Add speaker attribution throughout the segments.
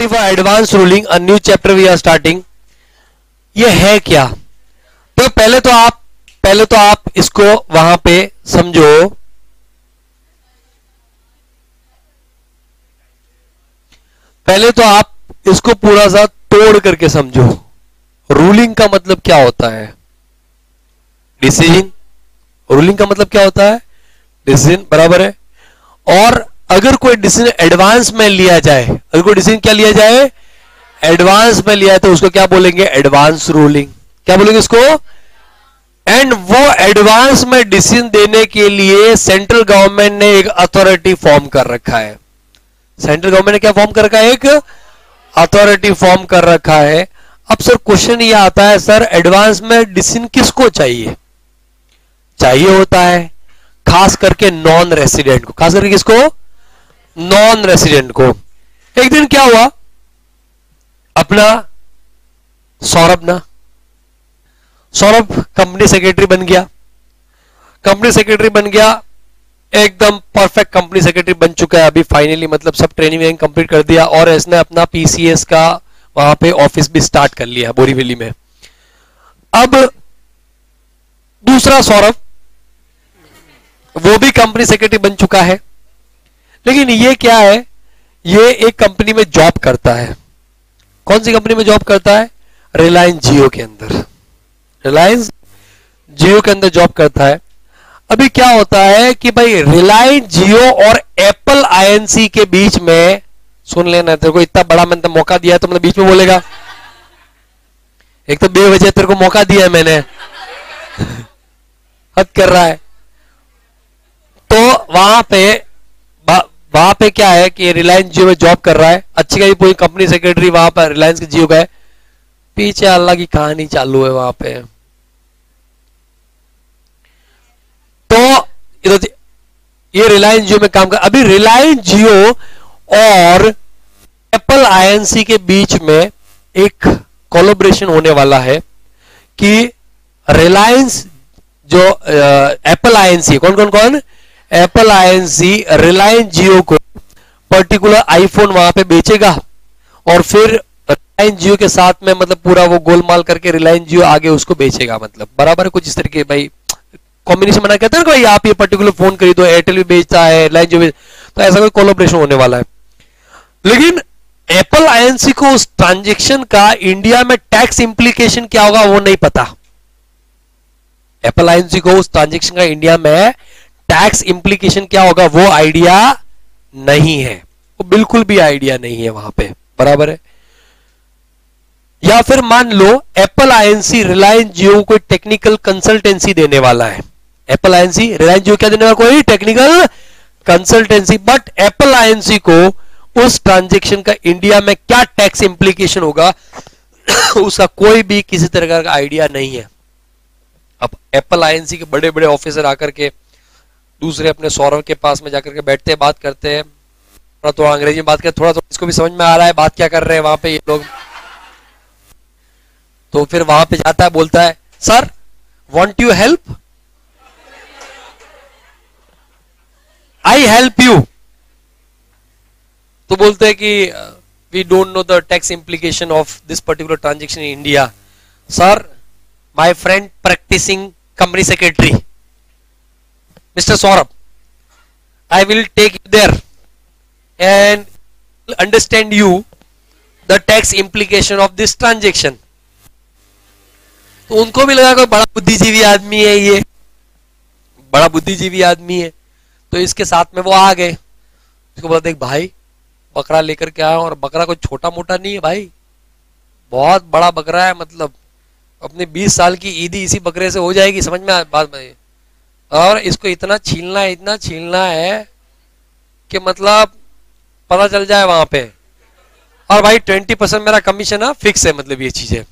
Speaker 1: Property for advance ruling a new chapter we are starting ये है क्या तो पहले तो आप पहले तो आप इसको वहां पे समझो पहले तो आप इसको पूरा सा तोड़ करके समझो रूलिंग का मतलब क्या होता है डिसीजन रूलिंग का मतलब क्या होता है डिसीजन बराबर है और अगर कोई डिसीजन एडवांस में लिया जाए अगर कोई डिसीजन क्या लिया जाए एडवांस में लिया तो उसको क्या बोलेंगे एडवांस रूलिंग क्या बोलेंगे इसको एंड वो एडवांस में डिसीजन देने के लिए सेंट्रल गवर्नमेंट ने एक अथॉरिटी फॉर्म कर रखा है सेंट्रल गवर्नमेंट ने क्या फॉर्म कर रखा है एक अथॉरिटी फॉर्म कर रखा है अब सर क्वेश्चन ये आता है सर एडवांस में डिसीजन किसको चाहिए चाहिए होता है खास करके नॉन रेसिडेंट को खास करके किसको नॉन रेसिडेंट को एक दिन क्या हुआ अपना सौरभ ना सौरभ कंपनी सेक्रेटरी बन गया कंपनी सेक्रेटरी बन गया एकदम परफेक्ट कंपनी सेक्रेटरी बन चुका है अभी फाइनली मतलब सब ट्रेनिंग वेनिंग कंप्लीट कर दिया और इसने अपना पीसीएस का वहां पे ऑफिस भी स्टार्ट कर लिया बोरीवली में अब दूसरा सौरभ वो भी कंपनी सेक्रेटरी बन चुका है लेकिन ये क्या है ये एक कंपनी में जॉब करता है कौन सी कंपनी में जॉब करता है रिलायंस जियो के अंदर रिलायंस जियो के अंदर जॉब करता है अभी क्या होता है कि भाई रिलायंस जियो और एप्पल आईएनसी के बीच में सुन लेना तेरे को इतना बड़ा मैंने तो मौका दिया तो मतलब बीच में बोलेगा एक तो बेवजह तेरे को मौका दिया है मैंने हद कर रहा है तो वहां पे वहां पे क्या है कि रिलायंस जियो में जॉब कर रहा है अच्छी खासी पूरी कंपनी सेक्रेटरी वहां पर रिलायंस के जियो का है पीछे अल्लाह की कहानी चालू है वहां पे तो ये रिलायंस तो जियो में काम कर अभी रिलायंस जियो और एप्पल आईएनसी के बीच में एक कोलोब्रेशन होने वाला है कि रिलायंस जो एप्पल आईएनसी कौन कौन कौन एप्पल आईएनसी रिलायंस जियो को पर्टिकुलर आईफोन वहां पे बेचेगा और फिर रिलायंस जियो के साथ में मतलब पूरा वो गोलमाल करके रिलायंस जियो आगे उसको बेचेगा मतलब बराबर कुछ इस तरीके भाई कॉम्बिनेशन बना कहते हैं ना भाई आप ये पर्टिकुलर फोन खरीदो एयरटेल भी बेचता है रिलायंस जियो तो ऐसा कोई कोलोब्रेशन होने वाला है लेकिन एप्पल आईएनसी को उस ट्रांजेक्शन का इंडिया में टैक्स इंप्लीकेशन क्या होगा वो नहीं पता एप्पल आईएनसी को उस ट्रांजेक्शन का इंडिया में टैक्स इंप्लीकेशन क्या होगा वो आइडिया नहीं है वो बिल्कुल भी आइडिया नहीं है वहां पे बराबर है या फिर मान लो एप्पल आईएनसी रिलायंस जियो कोई टेक्निकल कंसल्टेंसी देने वाला है एप्पल आईएनसी रिलायंस जियो क्या देने वाला कोई technical consultancy but Apple INC को उस ट्रांजेक्शन का इंडिया में क्या टैक्स इंप्लीकेशन होगा उसका कोई भी किसी तरह का आइडिया नहीं है अब एप्पल आईएनसी के बड़े बड़े ऑफिसर आकर के दूसरे अपने सौरव के पास में जाकर के बैठते हैं बात करते हैं थोड़ा थोड़ा तो अंग्रेजी में बात करते थोड़ा थोड़ा तो इसको भी समझ में आ रहा है बात क्या कर रहे हैं वहां पे ये लोग तो फिर वहां पे जाता है बोलता है sir want you help I help you तो बोलते हैं कि we don't know the tax implication of this particular transaction in India sir my friend practising company secretary Mr. Saurabh, I will take you there and understand you the tax implication of this transaction. तो उनको भी लगा कोई बड़ा बुद्धिजीवी आदमी है ये बड़ा बुद्धिजीवी आदमी है तो इसके साथ में वो आ गए उसको बोला देख भाई बकरा लेकर के आया और बकरा कोई छोटा मोटा नहीं है भाई बहुत बड़ा बकरा है मतलब अपने 20 साल की ईदी इसी बकरे से हो जाएगी समझ में बात में और इसको इतना छीलना है इतना छीलना है कि मतलब पता चल जाए वहां पे और भाई ट्वेंटी परसेंट मेरा कमीशन है फिक्स है मतलब ये चीजें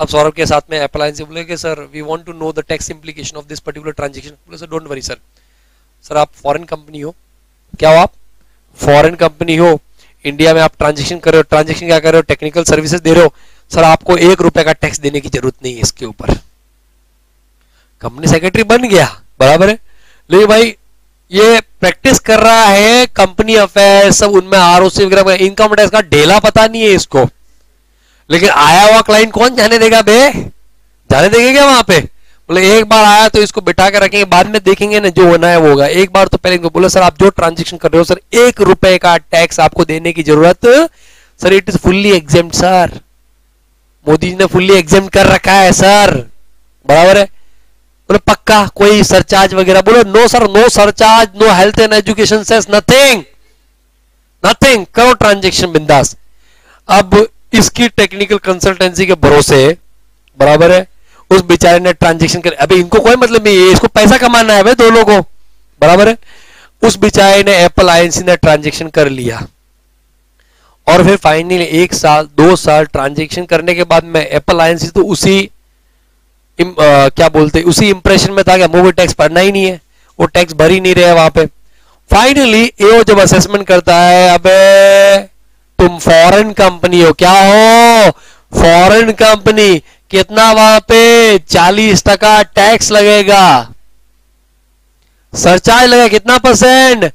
Speaker 1: अब सौरभ के साथ में अप्लायंस बोले कि sir we want to know the tax implication of this particular transaction बोले sir don't worry sir sir आप फॉरेन कंपनी हो क्या हो आप फॉरेन कंपनी हो इंडिया में आप ट्रांजेक्शन कर रहे हो ट्रांजेक्शन क्या कर रहे हो टेक्निकल सर्विसेज दे रहे हो सर आपको एक रुपए का टैक्स देने की जरूरत नहीं है इसके ऊपर कंपनी सेक्रेटरी बन गया बराबर है लेकिन भाई ये प्रैक्टिस कर रहा है कंपनी अफेयर सब उनमें आर ओ सी वगैरह इनकम टैक्स का ढेला पता नहीं है इसको लेकिन आया हुआ क्लाइंट कौन जाने देगा बे जाने देगा क्या वहां पे बोले एक बार आया तो इसको बिठा के रखेंगे बाद में देखेंगे ना जो होना है वो होगा एक बार तो पहले इनको बोला सर आप जो ट्रांजेक्शन कर रहे हो सर एक रुपए का टैक्स आपको देने की जरूरत sir it is fully exam sir Modi ji ने फुल्ली एग्जाम कर रखा है सर बराबर है बोले पक्का कोई सरचार्ज वगैरह बोलो no sir no surcharge no health and education cess nothing nothing करो ट्रांजेक्शन बिंदास अब इसकी टेक्निकल कंसल्टेंसी के भरोसे बराबर है उस बेचारे ने ट्रांजेक्शन कर अभी इनको कोई मतलब नहीं है इसको पैसा कमाना है भाई दोनों को बराबर है उस बेचारे ने एप्पल आईएनसी ने ट्रांजेक्शन कर लिया और फिर फाइनली एक साल दो साल ट्रांजेक्शन करने के बाद में एप्पल आईएनसी तो उसी इम, आ, क्या बोलते उसी इंप्रेशन में था कि हमको टैक्स पढ़ना ही नहीं है वो टैक्स भर ही नहीं रहे वहां पे फाइनली एओ जब असेसमेंट करता है अबे तुम फॉरेन कंपनी हो क्या हो फॉरेन कंपनी कितना वहां पे चालीस टका टैक्स लगेगा सरचार्ज लगेगा कितना परसेंट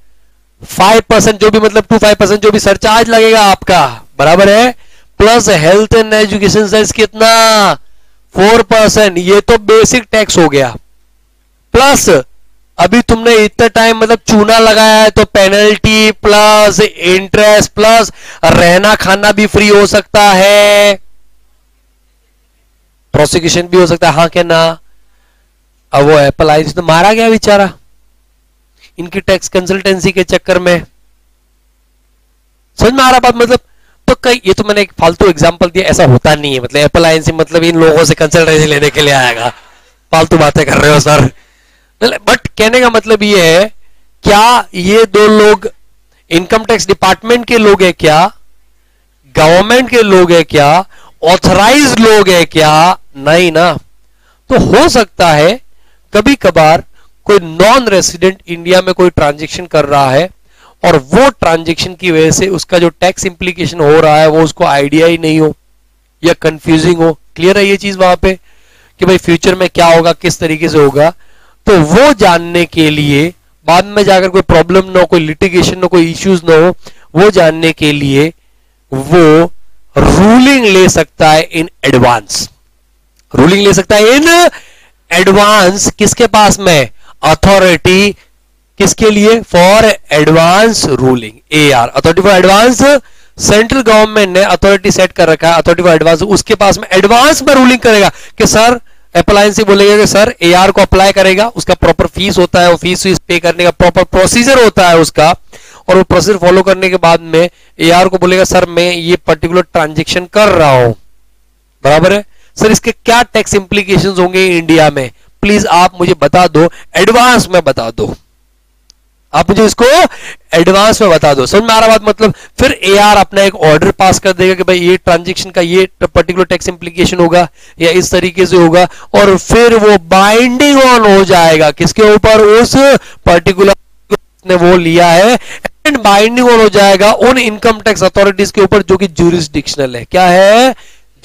Speaker 1: फाइव परसेंट जो भी मतलब टू फाइव परसेंट जो भी सरचार्ज लगेगा आपका बराबर है plus health and education cess कितना फोर परसेंट ये तो बेसिक टैक्स हो गया प्लस अभी तुमने इतना टाइम मतलब चूना लगाया है तो पेनल्टी प्लस इंटरेस्ट प्लस रहना खाना भी फ्री हो सकता है प्रोसिक्यूशन भी हो सकता है हाँ क्या ना अब वो एप्पल आई तो मारा गया बेचारा इनकी टैक्स कंसल्टेंसी के चक्कर में समझ में आ रहा बात मतलब तो कई ये तो मैंने एक फालतू एग्जाम्पल दिया ऐसा होता नहीं है मतलब एप्पल आई मतलब इन लोगों से कंसल्टेंसी लेने के लिए आएगा फालतू बातें कर रहे हो सर बट मतलब, कहने का मतलब ये है क्या ये दो लोग इनकम टैक्स डिपार्टमेंट के लोग है क्या गवर्नमेंट के लोग है क्या ऑथराइज लोग है क्या नहीं ना तो हो सकता है कभी कभार कोई नॉन रेसिडेंट इंडिया में कोई ट्रांजेक्शन कर रहा है और वो ट्रांजेक्शन की वजह से उसका जो टैक्स इंप्लीकेशन हो रहा है वो उसको आइडिया ही नहीं हो या कंफ्यूजिंग हो क्लियर है ये चीज वहां पे कि भाई फ्यूचर में क्या होगा किस तरीके से होगा तो वो जानने के लिए बाद में जाकर कोई प्रॉब्लम ना हो कोई लिटिगेशन ना कोई इश्यूज ना हो वो जानने के लिए वो रूलिंग ले सकता है इन एडवांस रूलिंग ले सकता है इन एडवांस किसके पास में अथॉरिटी किसके लिए for advance ruling A R authority for advance central government ने अथॉरिटी सेट कर रखा है अथॉरिटी फॉर एडवांस उसके पास में एडवांस में रूलिंग करेगा कि सर अप्लायंस से बोलेगा कि सर ए को अप्लाई करेगा उसका प्रॉपर फीस होता है फीस वीस पे करने का प्रॉपर प्रोसीजर होता है उसका और वो प्रोसीजर फॉलो करने के बाद में ए को बोलेगा सर मैं ये पर्टिकुलर ट्रांजेक्शन कर रहा हूं बराबर है सर इसके क्या टैक्स इंप्लीकेशन होंगे इंडिया में प्लीज आप मुझे बता दो एडवांस में बता दो आप मुझे इसको एडवांस में बता दो समझ में आ रहा बात मतलब फिर एआर अपना एक ऑर्डर पास कर देगा कि भाई ये ट्रांजेक्शन का ये पर्टिकुलर टैक्स इंप्लीकेशन होगा या इस तरीके से होगा और फिर वो बाइंडिंग ऑन हो जाएगा किसके ऊपर उस पर्टिकुलर ने वो लिया है एंड बाइंडिंग ऑन हो जाएगा उन इनकम टैक्स अथॉरिटीज के ऊपर जो कि जूरिस्डिक्शनल है क्या है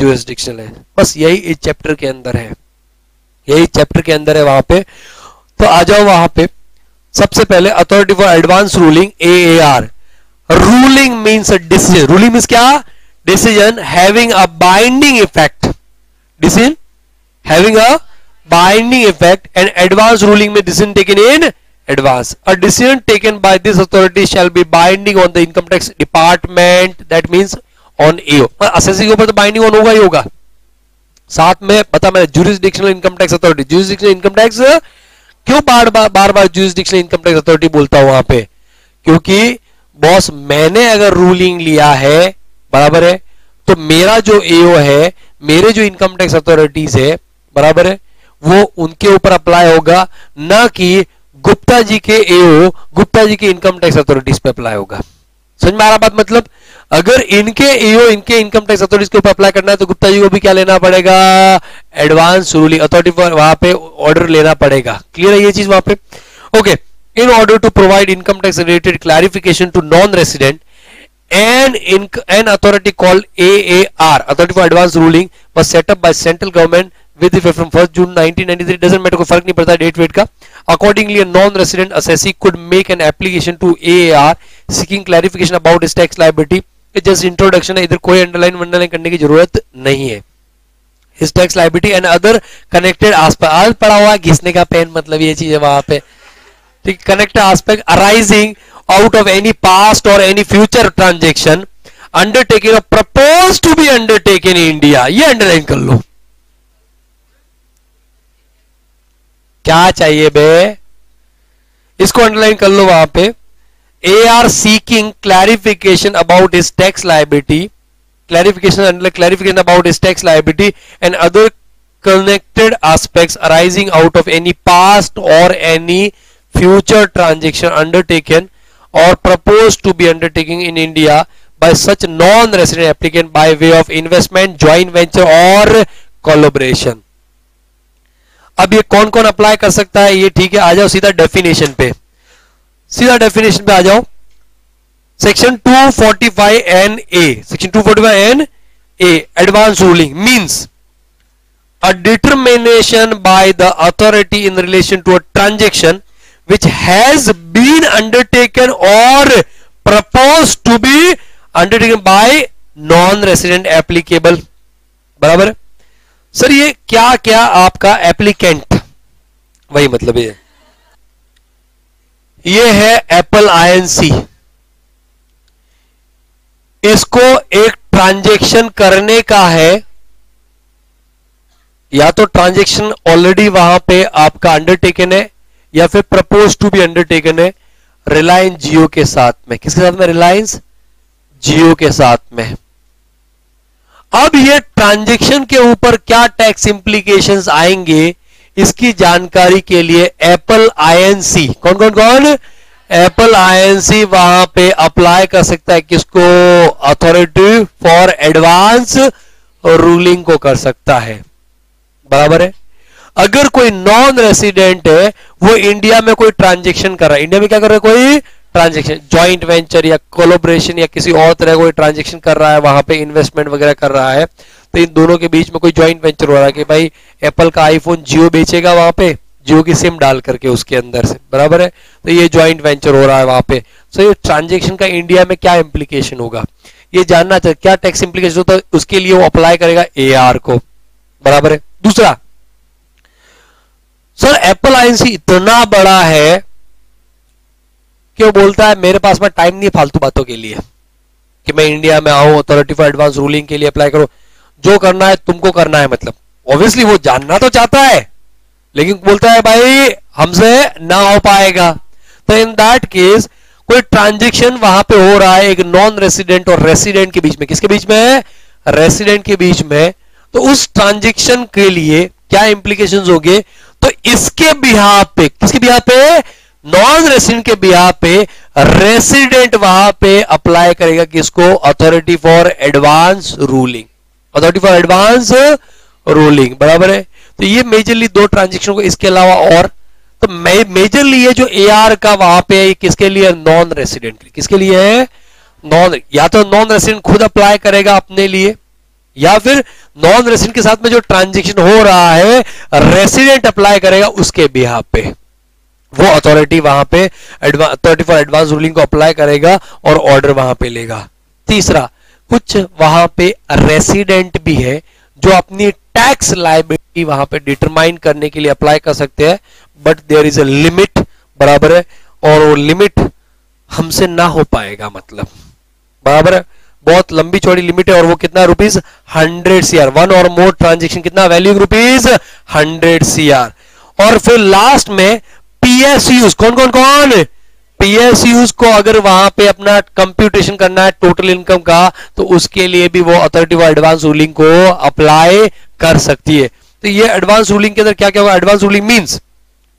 Speaker 1: जूरिस्डिक्शनल है बस यही इस चैप्टर के अंदर है यही चैप्टर के अंदर है वहां पे तो आ जाओ वहां पे सबसे पहले authority for advance ruling A A R ruling means decision ruling means क्या decision having a binding effect decision having a binding effect and advance ruling में decision taken in advance a decision taken by this authority shall be binding on the income tax department that means on AO assessing के ऊपर तो binding on होगा ही होगा साथ में पता मैंने jurisdictional income tax authority jurisdictional income tax क्यों बार बार बार बार जुडिशल इनकम टैक्स अथॉरिटी बोलता हूं वहां पे क्योंकि बॉस मैंने अगर रूलिंग लिया है बराबर है तो मेरा जो एओ है मेरे जो इनकम टैक्स अथॉरिटीज है बराबर है वो उनके ऊपर अप्लाई होगा ना कि गुप्ता जी के एओ गुप्ता जी के इनकम टैक्स अथॉरिटीज पे अप्लाई होगा समझ में आ रहा बात मतलब अगर इनके एओ इनके इनकम टैक्स अथॉरिटीज के ऊपर अप्लाई करना है तो गुप्ता जी को भी क्या लेना पड़ेगा एडवांस रूलिंग अथॉरिटी पर वहां पे ऑर्डर लेना पड़ेगा क्लियर है ये चीज वहां पे okay in order to provide income tax related clarification to non resident an in an authority call A R authority for advance ruling was set up by central government with from first June 1993 ninety matter कोई फर्क नहीं पड़ता date wait का accordingly non resident assessee could make an application to A R seeking clarification about tax liability just introduction है इधर कोई underline वंडरलाइन करने की जरूरत नहीं है इस tax liability and other connected aspect आज पड़ा हुआ घिसने का पेन मतलब ये चीज है वहां पे ठीक connected aspect arising out of any past और एनी फ्यूचर ट्रांजेक्शन अंडरटेकिंग और propose to be undertake in India ये अंडरलाइन कर लो क्या चाहिए बे इसको अंडरलाइन कर लो वहां पे A R seeking clarification about इस tax liability clarification and under clarification about his tax liability and other connected aspects arising out of any past or any future transaction undertaken or proposed to be undertaking in India by such non-resident applicant by way of investment, joint venture or collaboration. अब ये कौन कौन apply कर सकता है ये ठीक है आ जाओ सीधा डेफिनेशन पे सीधा डेफिनेशन पे आ जाओ section two forty five N A section two forty five N A advance ruling means a determination by the authority in relation to a transaction which has been undertaken or propose to be undertaken by non resident applicable बराबर sir ये क्या क्या आपका applicant वही मतलब ये ये है एप्पल आई एन सी इसको एक ट्रांजेक्शन करने का है या तो ट्रांजेक्शन ऑलरेडी वहां पे आपका अंडरटेकन है या फिर प्रपोज टू बी अंडरटेकन है रिलायंस जियो के साथ में किसके साथ में रिलायंस जियो के साथ में अब ये ट्रांजेक्शन के ऊपर क्या टैक्स इंप्लीकेशन आएंगे इसकी जानकारी के लिए एप्पल आईएनसी कौन कौन कौन एप्पल आईएनसी वहां पे अप्लाई कर सकता है किसको अथॉरिटी फॉर एडवांस रूलिंग को कर सकता है बराबर है अगर कोई नॉन रेसिडेंट है वो इंडिया में कोई ट्रांजेक्शन कर रहा है इंडिया में क्या कर रहा है कोई ट्रांजेक्शन ज्वाइंट वेंचर या कोलोब्रेशन या किसी और तरह कोई ट्रांजेक्शन कर रहा है वहां पे इन्वेस्टमेंट वगैरह कर रहा है तो इन दोनों के बीच में कोई ज्वाइंट वेंचर हो रहा है कि भाई एप्पल का आईफोन जियो बेचेगा वहां पे जियो की सिम डाल करके उसके अंदर से बराबर है तो ये ज्वाइंट वेंचर हो रहा है वहां पे सो ये ट्रांजेक्शन का इंडिया में क्या इम्प्लीकेशन होगा ये जानना चाहिए क्या टैक्स इम्प्लीकेशन होता है उसके लिए वो अप्लाई करेगा ए को बराबर है दूसरा सर एप्पल आईएनसी इतना बड़ा है कि वो बोलता है मेरे पास में टाइम नहीं है फालतू बातों के लिए कि मैं इंडिया में आऊं अथॉरिटी फॉर एडवांस रूलिंग के लिए अप्लाई करूं जो करना है तुमको करना है मतलब ऑब्वियसली वो जानना तो चाहता है लेकिन बोलता है भाई हमसे ना हो पाएगा तो इन दैट केस कोई ट्रांजेक्शन वहां पे हो रहा है एक नॉन रेसिडेंट और रेसिडेंट के बीच में किसके बीच में रेसिडेंट के बीच में तो उस ट्रांजेक्शन के लिए क्या इंप्लीकेशन होंगे तो इसके बिहार पे किसके बिहार पे नॉन रेसिडेंट के बिहार पे रेसिडेंट वहां पे अप्लाई करेगा किसको authority for advance ruling authority for advance ruling बराबर है तो ये मेजरली दो ट्रांजेक्शन को इसके अलावा और तो मेजरली ये जो ए का वहां पे किसके लिए नॉन रेसिडेंट किसके लिए है नॉन या तो नॉन रेसिडेंट खुद अप्लाई करेगा अपने लिए या फिर नॉन रेसिडेंट के साथ में जो ट्रांजेक्शन हो रहा है रेसिडेंट अप्लाई करेगा उसके बिहा पे वो अथॉरिटी वहां पे अथॉरिटी फॉर एडवांस रूलिंग को अप्लाई करेगा और ऑर्डर वहां पे लेगा तीसरा कुछ वहां पे रेसिडेंट भी है जो अपनी टैक्स लाइबिलिटी वहां पे डिटरमाइन करने के लिए अप्लाई कर सकते हैं but there is a limit बराबर है और वो लिमिट हमसे ना हो पाएगा मतलब बराबर है बहुत लंबी चौड़ी लिमिट है और वो कितना rupees hundred C R one और मोर ट्रांजेक्शन कितना value rupees hundred C R और फिर लास्ट में पीएसयूज कौन कौन कौन पीएसयूज को अगर वहां पे अपना कंप्यूटेशन करना है टोटल इनकम का तो उसके लिए भी वो अथॉरिटी फॉर एडवांस रूलिंग को अप्लाई कर सकती है तो ये एडवांस रूलिंग के अंदर क्या क्या होगा advance ruling means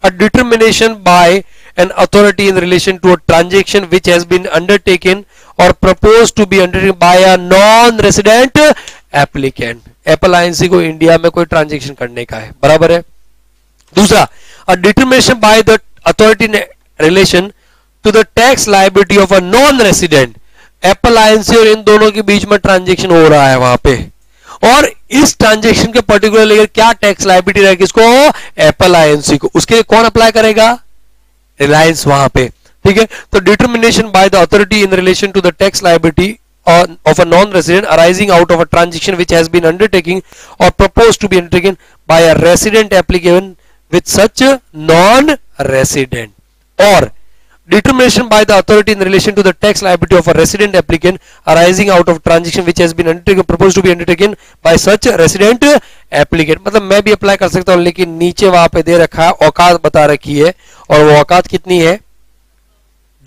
Speaker 1: a determination by an authority in relation to a transaction which has been undertaken or propose to be undertaken by a non resident applicant Apple INC को India में कोई transaction करने का है बराबर है दूसरा determination by the authority relation to the tax liability of a non resident Apple I और इन दोनों के बीच में ट्रांजेक्शन हो रहा है वहां पे और इस ट्रांजेक्शन के पर्टिकुलर लेकर क्या टैक्स लाइबिलिटी रहेगी इसको एप्पल आई को उसके लिए कौन अप्लाई करेगा रिलायंस वहां पे ठीक है तो determination by the authority in relation to the tax liability of a non resident arising out of a transaction which has been undertaking और propose to be undertaken by a resident application with such non resident or determination by the authority in relation to the tax liability of a resident applicant arising out of transaction which has been undertaken proposed to be undertaken by such a resident applicant matlab main bhi apply kar sakta hu lekin niche wahan pe de rakha hai auqat bata rakhi hai aur wo auqat kitni hai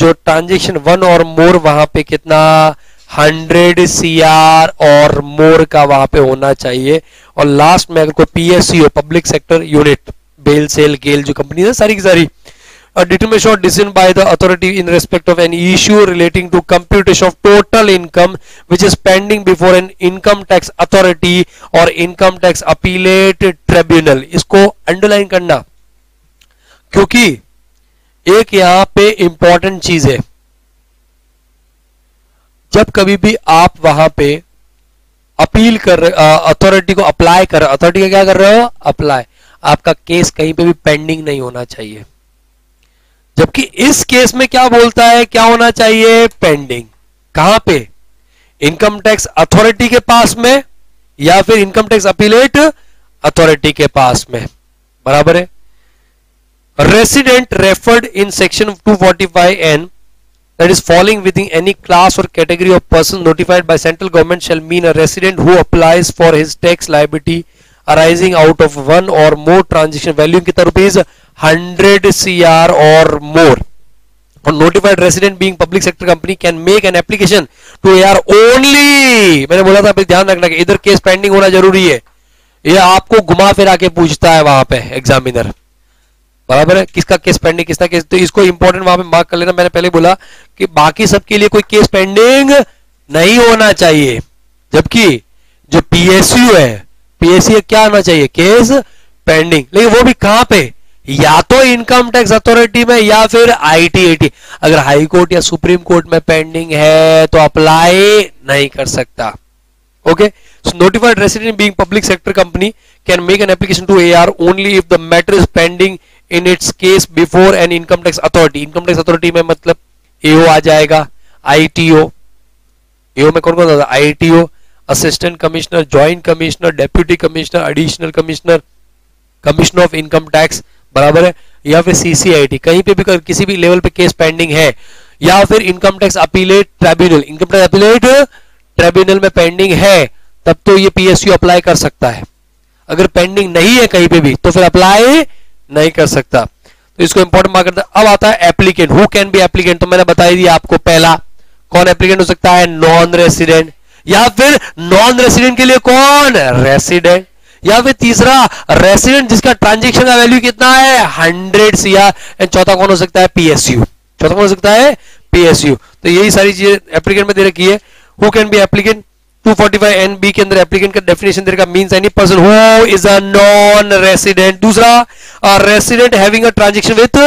Speaker 1: jo transaction one or more wahan pe kitna 100 cr or more ka wahan pe hona chahiye aur last mein agar koi कोई PSU public sector unit BEL SAIL GAIL जो company है सारी की सारी a determination or decision by the authority in respect of any issue relating to computation of total income which is pending before an income tax authority or income tax appellate tribunal isko underline karna kyunki ek yahan pe important cheez hai jab kabhi bhi aap wahan pe appeal कर authority को apply कर authority का क्या कर रहे हो apply आपका case कहीं पे भी पेंडिंग नहीं होना चाहिए जबकि इस केस में क्या बोलता है क्या होना चाहिए पेंडिंग कहां पे इनकम टैक्स अथॉरिटी के पास में या फिर इनकम टैक्स अपीलेट अथॉरिटी के पास में बराबर है resident referred in section two forty five N that is following within any class और category of person notified by central government shall mean a resident who applies for his tax liability arising out of one और more transaction value कितना rupees 100 CR or more. A notified resident being public sector company can make an application to AR only. मैंने बोला था ध्यान रखना इधर case pending होना जरूरी है ये आपको घुमा फिरा के पूछता है वहां पे एग्जामिनर बराबर है किसका केस पेंडिंग किसका केस तो इसको इंपॉर्टेंट वहां पे मार्क कर लेना मैंने पहले बोला कि बाकी सबके लिए कोई केस पेंडिंग नहीं होना चाहिए जबकि जो पीएसयू है पीएसयू क्या होना चाहिए केस पेंडिंग लेकिन वो भी कहां पे या तो इनकम टैक्स अथॉरिटी में या फिर आईटीएटी अगर हाई कोर्ट या सुप्रीम कोर्ट में पेंडिंग है तो अप्लाई नहीं कर सकता okay notified resident being public sector company can make an application to AR only if the matter is pending in its case before an income tax authority income tax authority में मतलब AO आ जाएगा ITO AO में कौन कौन आता है ITO assistant commissioner joint commissioner deputy commissioner additional commissioner commissioner of income tax बराबर है या फिर सीसीआईटी कहीं पे भी कर, किसी भी लेवल पे केस पेंडिंग है या फिर income tax appellate tribunal income tax appellate tribunal में पेंडिंग है तब तो ये पीएसयू अप्लाई कर सकता है अगर पेंडिंग नहीं है कहीं पे भी तो फिर अप्लाई नहीं कर सकता तो इसको इंपॉर्टेंट मार्क करता अब आता है applicant who can be applicant तो मैंने बताई दिया आपको पहला कौन एप्लीकेंट हो सकता है नॉन रेसिडेंट या फिर नॉन रेसिडेंट के लिए कौन रेसिडेंट या फिर तीसरा रेसिडेंट जिसका ट्रांजेक्शन का वैल्यू कितना है हंड्रेड सी आर एंड चौथा कौन हो सकता है पीएसयू चौथा कौन हो सकता है पीएसयू तो यही सारी चीजें एप्लीकेंट में दे रखी है who can be applicant 245 N B के अंदर एप्लीकेंट का डेफिनेशन दे रखा means any person who is a non resident दूसरा resident having a transaction with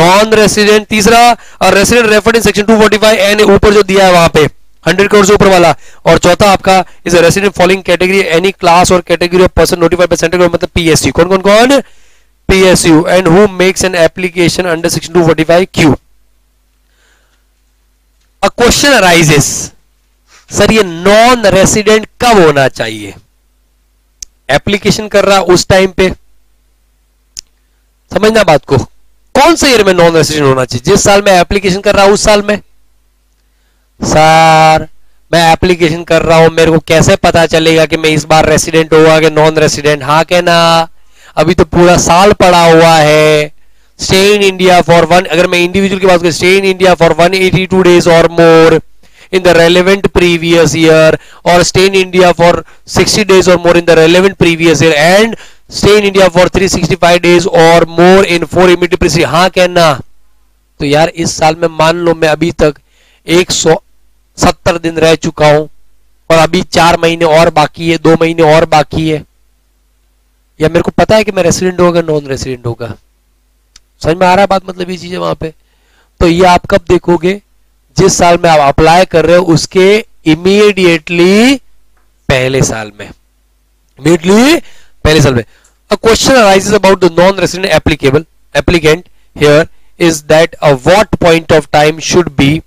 Speaker 1: non resident तीसरा resident referred in section 245 N ऊपर जो दिया है वहां पे हंड्रेड करोड़ से ऊपर वाला और चौथा आपका is a resident following category any class और category of person notified by central government मतलब पीएसयू कौन कौन कौन PSU and who makes an application under section two forty five Q a question arises sir ये non resident कब होना चाहिए application कर रहा उस टाइम पे समझना बात को कौन से ईयर में नॉन रेसिडेंट होना चाहिए जिस साल में एप्लीकेशन कर रहा उस साल में सर मैं एप्लीकेशन कर रहा हूं मेरे को कैसे पता चलेगा कि मैं इस बार रेसिडेंट हुआ कि नॉन रेसिडेंट हाँ के ना अभी तो पूरा साल पड़ा हुआ है stay in India for one अगर मैं इंडिविजुअल की बात करूं stay in India for two days और more in the relevant previous year और stay in India for sixty days और more in the relevant previous year and stay in India for three sixty five days और more in four immediate हाँ कहना तो यार इस साल में मान लो मैं अभी तक एक सौ सत्तर दिन रह चुका हूं और अभी चार महीने और बाकी है दो महीने और बाकी है या मेरे को पता है कि मैं रेसिडेंट होगा नॉन रेसिडेंट होगा समझ में आ रहा है बात मतलब ये चीज है वहां पे तो ये आप कब देखोगे जिस साल में आप अप्लाई कर रहे हो उसके इमीडिएटली पहले साल में इमीडिएटली पहले साल में a question arises about the non resident applicable applicant here is that a what point of time should be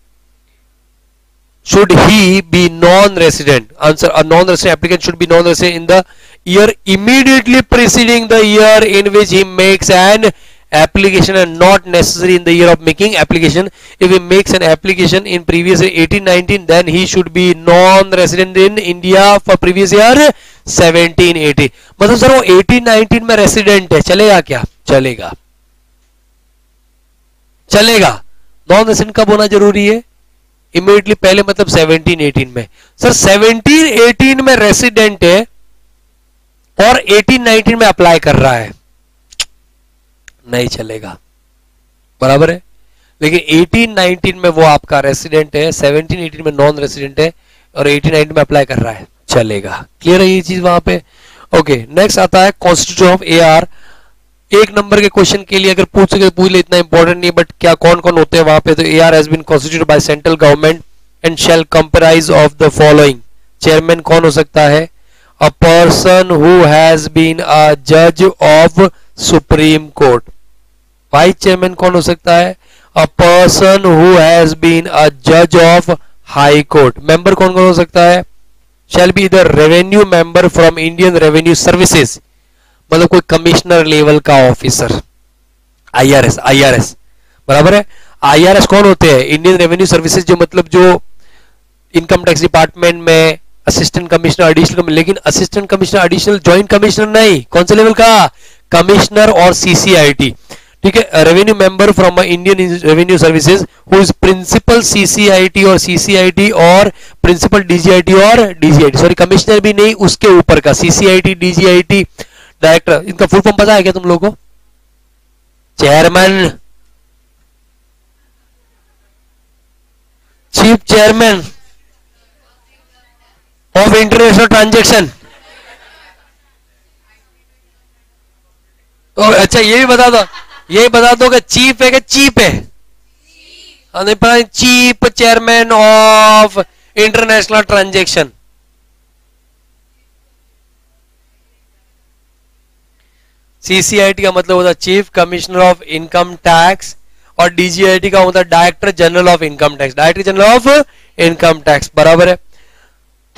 Speaker 1: should he be non-resident answer a non-resident applicant should be non-resident in the year immediately preceding the year in which he makes an application and not necessary in the year of making application if he makes an application in previous year 1819 then he should be non-resident in India for previous year 1780 मतलब sir वो 1819 में resident है चलेगा क्या chalega चलेगा non resident कब होना जरूरी है इमीडिएटली पहले मतलब 17 18 में सर 17 18 में रेसिडेंट है और 18 19 में अप्लाई कर रहा है नहीं चलेगा बराबर है लेकिन 18 19 में वो आपका रेसिडेंट है 17 18 में नॉन रेसिडेंट है और 18 19 में अप्लाई कर रहा है चलेगा क्लियर है ये चीज वहां पे ओके नेक्स्ट आता है कॉन्स्टिट्यूट ऑफ ए एक नंबर के क्वेश्चन के लिए अगर पूछ सके तो पूछ ले इतना इंपॉर्टेंट नहीं बट क्या कौन कौन होते हैं वहां पे तो A R been constitute by central government and shall comprise of the following chairman कौन हो सकता है a person who has been a जज of supreme court vice chairman कौन हो सकता है a person who has been a जज ऑफ हाई कोर्ट मेंबर कौन कौन हो सकता है shall be the revenue member from Indian revenue services मतलब कोई कमिश्नर लेवल का ऑफिसर आईआरएस आईआरएस बराबर है आईआरएस कौन होते हैं इंडियन रेवेन्यू सर्विसेज जो मतलब जो इनकम टैक्स डिपार्टमेंट में असिस्टेंट कमिश्नर एडिशनल लेकिन assistant commissioner additional joint commissioner नहीं कौन से लेवल का कमिश्नर और सीसीआईटी ठीक है revenue member from Indian revenue services who is principal CCIT और सीसीआईटी और प्रिंसिपल डीजीआईटी और डीजीआईटी सॉरी कमिश्नर भी नहीं उसके ऊपर का सीसीआईटी डीजीआईटी डायरेक्टर इनका फुल फॉर्म पता है क्या तुम लोगों को chairman chief chairman of international transaction अच्छा ये भी बता दो ये बता दो कि चीफ है कि चीप है हाँ, नहीं पता chief chairman of international transaction CCIT का मतलब होता है chief commissioner of income tax और डीजीआईटी का होता है director general of income tax director general of income tax बराबर है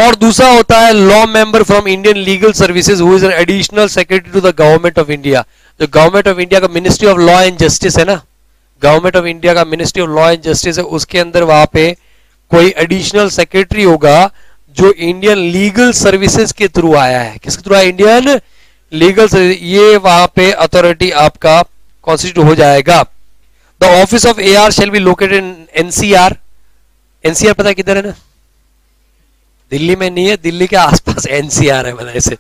Speaker 1: और दूसरा होता है law member from Indian legal services who is an additional secretary to the government of India जो गवर्नमेंट ऑफ इंडिया का ministry of law and justice है ना गवर्नमेंट ऑफ इंडिया का ministry of law and justice है उसके अंदर वहां पे कोई एडिशनल सेक्रेटरी होगा जो इंडियन लीगल सर्विसेज के थ्रू आया है किसके थ्रू आया इंडियन लीगल ये वहां पे अथॉरिटी आपका कॉन्स्टिट्यूट हो जाएगा the office of A R shall be located in NCR NCR पता किधर है ना दिल्ली में नहीं है दिल्ली के आसपास एनसीआर है मतलब ऐसे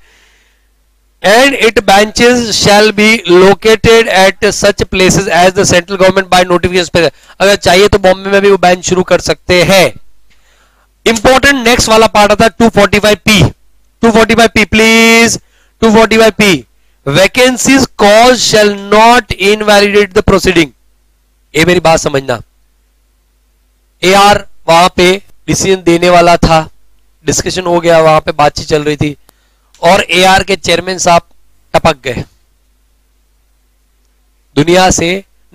Speaker 1: and it branches shall be located at such places as the central government by notification अगर चाहिए तो बॉम्बे में भी वो बैन शुरू कर सकते हैं इंपॉर्टेंट नेक्स्ट वाला पार्ट आता two forty five P two forty five P please two forty by P vacancies cause shall not invalidate the proceeding ये मेरी बात समझना ए आर वहां पे डिसीजन देने वाला था डिस्कशन हो गया वहां पे बातचीत चल रही थी और ए आर के चेयरमैन साहब टपक गए दुनिया से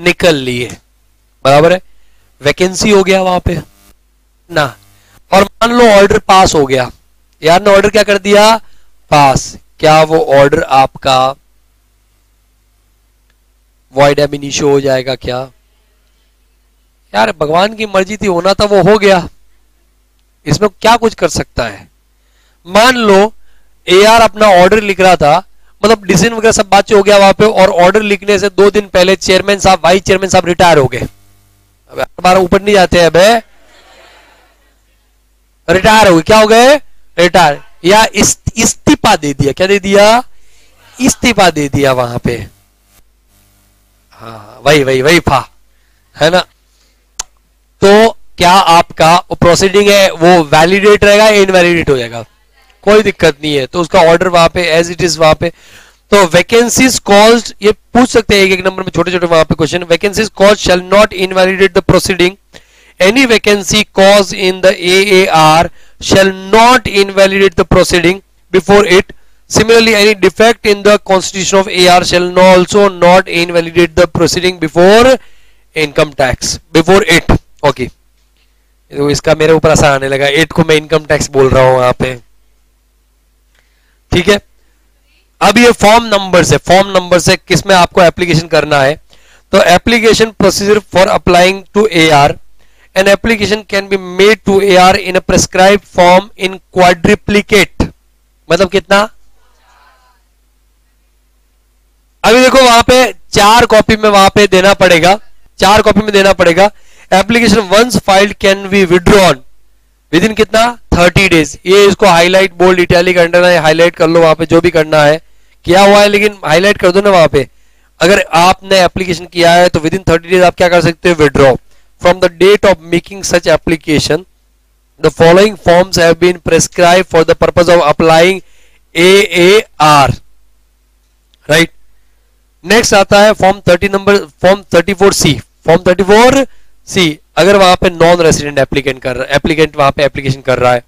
Speaker 1: निकल लिए बराबर है वैकेंसी हो गया वहां पे ना और मान लो ऑर्डर पास हो गया यार ने ऑर्डर क्या कर दिया पास क्या वो ऑर्डर आपका वॉइड एमिनिशो हो जाएगा क्या यार भगवान की मर्जी थी होना था वो हो गया इसमें क्या कुछ कर सकता है मान लो ए आर अपना ऑर्डर लिख रहा था मतलब डिसीजन वगैरह सब बातचीत हो गया वहां पे और ऑर्डर लिखने से दो दिन पहले चेयरमैन साहब वाइस चेयरमैन साहब रिटायर हो गए अब हमारा ऊपर नहीं जाते हैं अब रिटायर हो गए क्या हो गए रिटायर या इस इस इस्तीफा दे दिया क्या दे दिया इस्तीफा दे दिया वहां पे हाँ वही वही वही फा है ना तो क्या आपका प्रोसीडिंग है वो वैलिडेट रहेगा इनवैलिडेट हो जाएगा कोई दिक्कत नहीं है तो उसका ऑर्डर वहां पे एज इट इज वहां पे तो वैकेंसीज कॉल्ड ये पूछ सकते हैं एक एक नंबर में छोटे छोटे वहां पे question vacancies cause shall not invalidate the proceeding any vacancy cause in the AAR shall not invalidate the proceeding before it. Similarly, any defect in the constitution of AR shall also not invalidate the proceeding before income tax. Before it. Okay. तो इसका मेरे ऊपर आसान आने लगा एट को मैं इनकम टैक्स बोल रहा हूं यहां पे ठीक है अब ये फॉर्म नंबर से फॉर्म नंबर से किसमें आपको एप्लीकेशन करना है तो application procedure for applying to A R an application can be made to A R in a prescribe form in quadruplicate मतलब कितना अभी देखो वहां पे चार कॉपी में वहां पे देना पड़ेगा चार कॉपी में देना पड़ेगा application once filed can be withdrawn within कितना थर्टी डेज ये इसको highlight bold italic underline highlight कर लो वहां पे जो भी करना है किया हुआ है लेकिन हाईलाइट कर दो ना वहां पे अगर आपने एप्लीकेशन किया है तो विद इन थर्टी डेज आप क्या कर सकते हो withdraw from the date of making such application the following forms have been prescribed for the purpose of applying AAR right next आता है form 30 number form 34C form 34C अगर वहां पे नॉन रेसिडेंट एप्लीकेंट कर रहा है applicant वहां पे एप्लीकेशन कर रहा है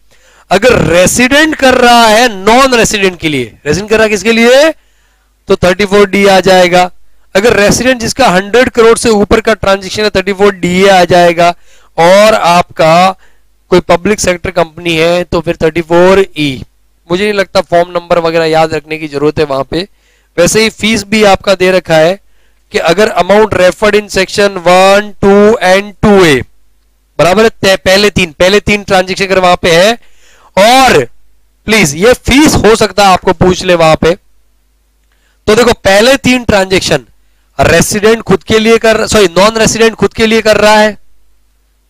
Speaker 1: अगर रेसिडेंट कर रहा है नॉन रेसिडेंट के लिए रेसिडेंट कर रहा है किसके लिए तो 34D आ जाएगा अगर रेसिडेंट जिसका 100 करोड़ से ऊपर का ट्रांजेक्शन है 34D आ जाएगा और आपका कोई पब्लिक सेक्टर कंपनी है तो फिर थर्टी फोर ई मुझे नहीं लगता फॉर्म नंबर वगैरह याद रखने की जरूरत है वहां पे वैसे ही फीस भी आपका दे रखा है कि अगर amount referred in section one two and two A बराबर है पहले तीन पहले तीन ट्रांजेक्शन अगर वहां पे है और प्लीज ये फीस हो सकता है आपको पूछ ले वहां पे तो देखो पहले तीन ट्रांजेक्शन रेसिडेंट खुद के लिए कर सॉरी नॉन रेसिडेंट खुद के लिए कर रहा है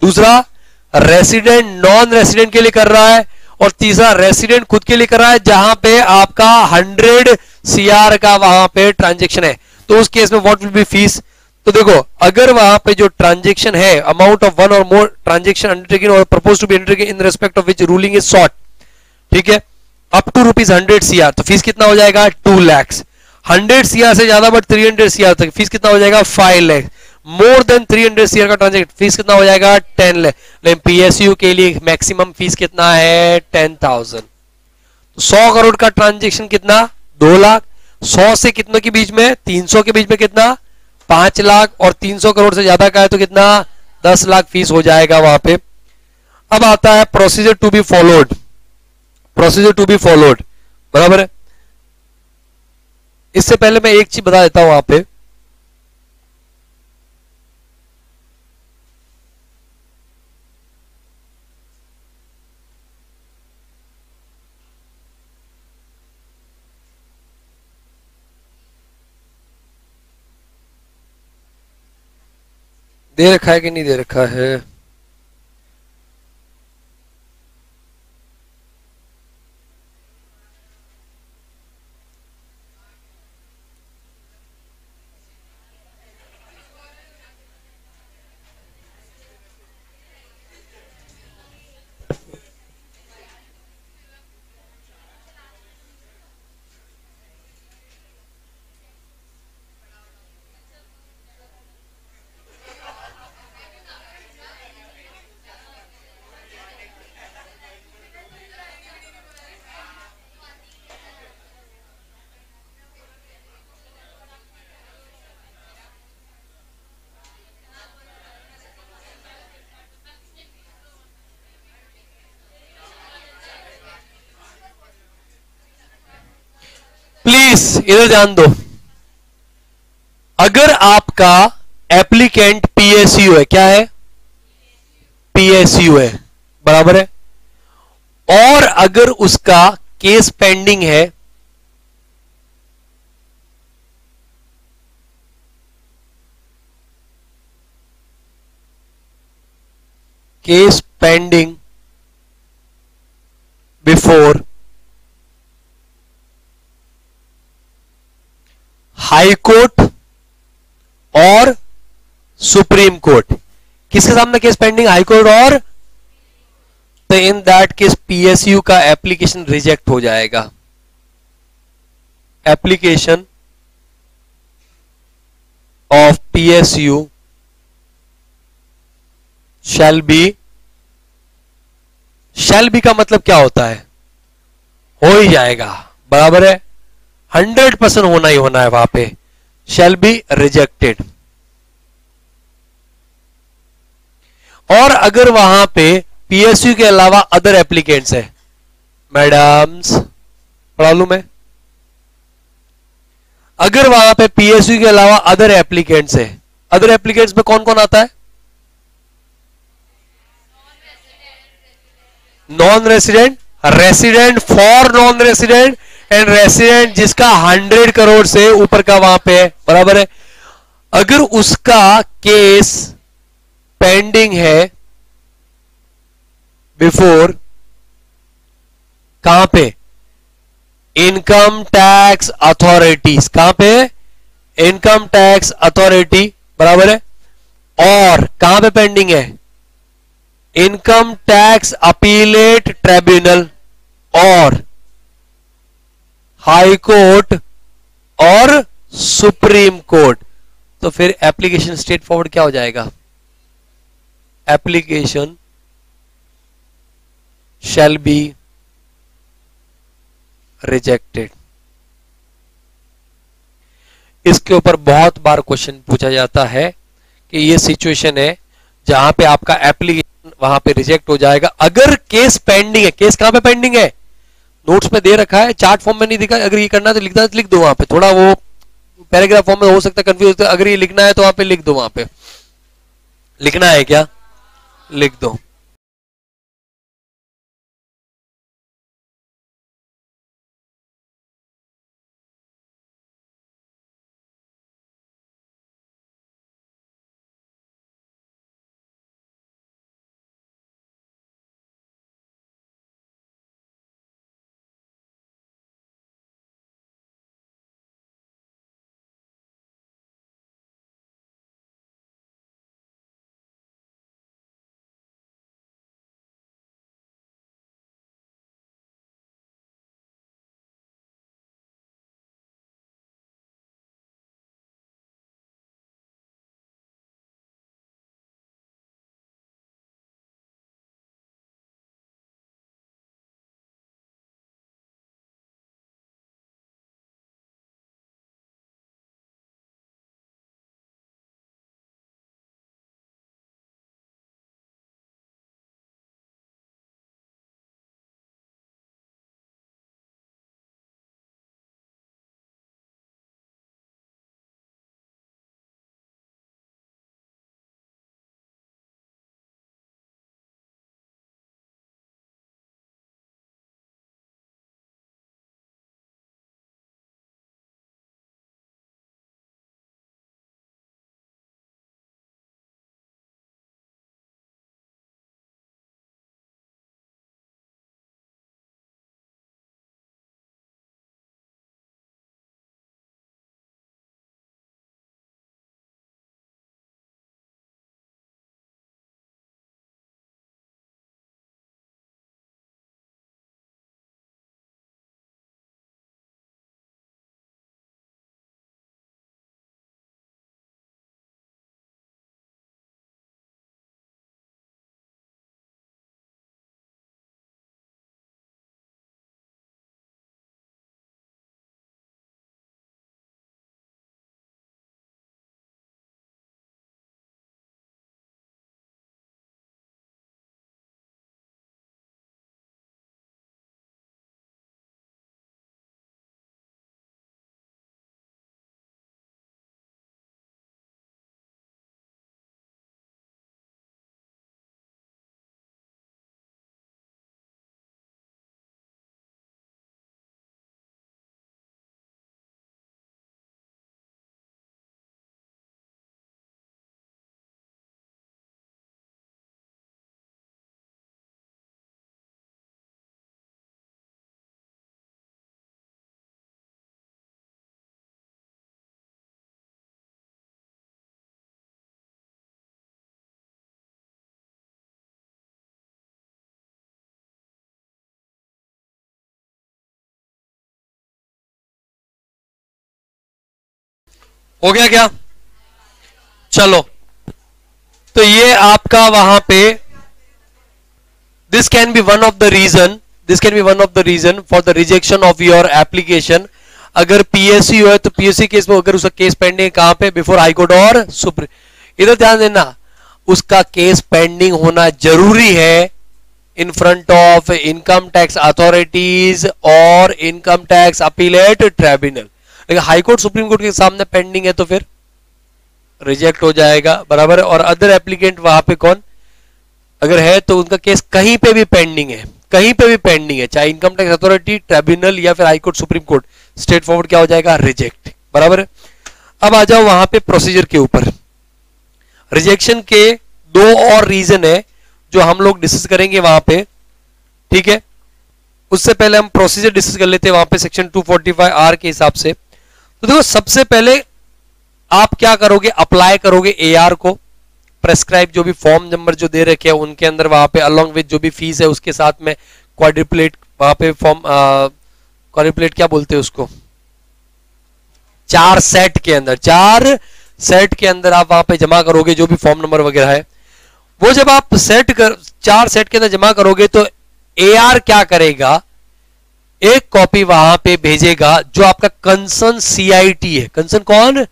Speaker 1: दूसरा रेसिडेंट नॉन रेसिडेंट के लिए कर रहा है और तीसरा रेसिडेंट खुद के लिए कर रहा है जहां पे आपका हंड्रेड सीआर का वहां पे ट्रांजेक्शन है तो उस केस में व्हाट विल बी फीस तो देखो अगर वहां पे जो ट्रांजेक्शन है अमाउंट ऑफ वन और मोर ट्रांजेक्शन अंडरटेकिंग और propose to be undertaking in respect of which ruling is short ठीक है up to rupees hundred CR तो फीस कितना हो जाएगा टू लैक्स हंड्रेड सीआर से ज्यादा बट थ्री हंड्रेड सीआर तक फीस कितना हो जाएगा five lakhs more than 300 CR का ट्रांजेक्ट फीस कितना हो जाएगा 10 लेकिन पीएसयू के लिए मैक्सिमम फीस कितना है 10,000 तो 100 करोड़ का ट्रांजेक्शन कितना दो लाख सौ से कितने के बीच में 300 के बीच में कितना पांच लाख और 300 करोड़ से ज्यादा का है तो कितना दस लाख फीस हो जाएगा वहां पे अब आता है procedure to be followed procedure to be followed बराबर है इससे पहले मैं एक चीज बता देता हूं वहां पर दे रखा है कि नहीं दे रखा है प्लीज इधर ध्यान दो अगर आपका एप्लीकेंट पीएसयू है क्या है पीएसयू है बराबर है और अगर उसका केस पेंडिंग है case pending before high court और सुप्रीम कोर्ट किसके सामने केस पेंडिंग हाई कोर्ट और तो इन दैट केस पीएसयू का एप्लीकेशन रिजेक्ट हो जाएगा application of PSU shall be shall be का मतलब क्या होता है हो ही जाएगा बराबर है हंड्रेड परसेंट होना ही होना है वहां पे शेल बी रिजेक्टेड और अगर वहां पे पीएसयू के अलावा अदर एप्लीकेट्स है मैडम्स लू है अगर वहां पे पीएसयू के अलावा अदर एप्लीकेट्स है अदर एप्लीकेट्स में कौन कौन आता है non resident resident for non resident and resident जिसका हंड्रेड करोड़ से ऊपर का वहां पे है बराबर है अगर उसका केस पेंडिंग है बिफोर कहां पे इनकम टैक्स अथॉरिटीज कहां पे इनकम टैक्स अथॉरिटी बराबर है और कहां पे पेंडिंग है इनकम टैक्स अपीलेट ट्रिब्यूनल और हाई कोर्ट और सुप्रीम कोर्ट तो फिर एप्लीकेशन स्टेट फॉरवर्ड क्या हो जाएगा एप्लीकेशन शैल बी रिजेक्टेड इसके ऊपर बहुत बार क्वेश्चन पूछा जाता है कि ये सिचुएशन है जहां पे आपका एप्लीकेशन वहां पे रिजेक्ट हो जाएगा अगर केस पेंडिंग है केस कहां पे पेंडिंग है नोट्स में दे रखा है चार्ट फॉर्म में नहीं दिखा अगर ये करना है तो लिखना है तो लिख दो वहां पे थोड़ा वो पैराग्राफ फॉर्म में हो सकता है कंफ्यूज होता है अगर ये लिखना है तो वहां पे लिख दो वहां पे लिखना है क्या लिख दो हो गया क्या चलो तो ये आपका वहां पे this can be one of the reason this can be one of the reason for the rejection of your application अगर पीएससी है तो पीएससी केस में अगर उसका केस पेंडिंग कहां पे बिफोर हाईकोर्ट और सुप्रीम इधर ध्यान देना उसका केस पेंडिंग होना जरूरी है in front of income tax authorities और इनकम टैक्स अपीलेट ट्रिब्यूनल लेकिन हाईकोर्ट सुप्रीम कोर्ट के सामने पेंडिंग है तो फिर रिजेक्ट हो जाएगा बराबर और अदर एप्लीकेंट वहां पे कौन अगर है तो उनका केस कहीं पे भी पेंडिंग है कहीं पे भी पेंडिंग है चाहे इनकम टैक्स अथॉरिटी ट्रिब्यूनल या फिर high court supreme court state forward क्या हो जाएगा रिजेक्ट बराबर अब आ जाओ वहां पे प्रोसीजर के ऊपर रिजेक्शन के दो और रीजन है जो हम लोग डिस्कस करेंगे वहां पे ठीक है उससे पहले हम प्रोसीजर डिस्कस कर लेते हैं वहां पे सेक्शन 245 आर के हिसाब से तो देखो सबसे पहले आप क्या करोगे अप्लाई करोगे एआर को प्रेस्क्राइब जो भी फॉर्म नंबर जो दे रखे हैं उनके अंदर वहां पे अलोंग विद जो भी फीस है उसके साथ में क्वाड्रिप्लेट वहां पे फॉर्म क्वाड्रिप्लेट क्या बोलते हैं उसको चार सेट के अंदर चार सेट के अंदर आप वहां पे जमा करोगे जो भी फॉर्म नंबर वगैरह है वो जब आप सेट कर चार सेट के अंदर जमा करोगे तो ए क्या करेगा एक कॉपी वहां पे भेजेगा जो आपका कंसर्न सीआईटी है कंसर्न कौन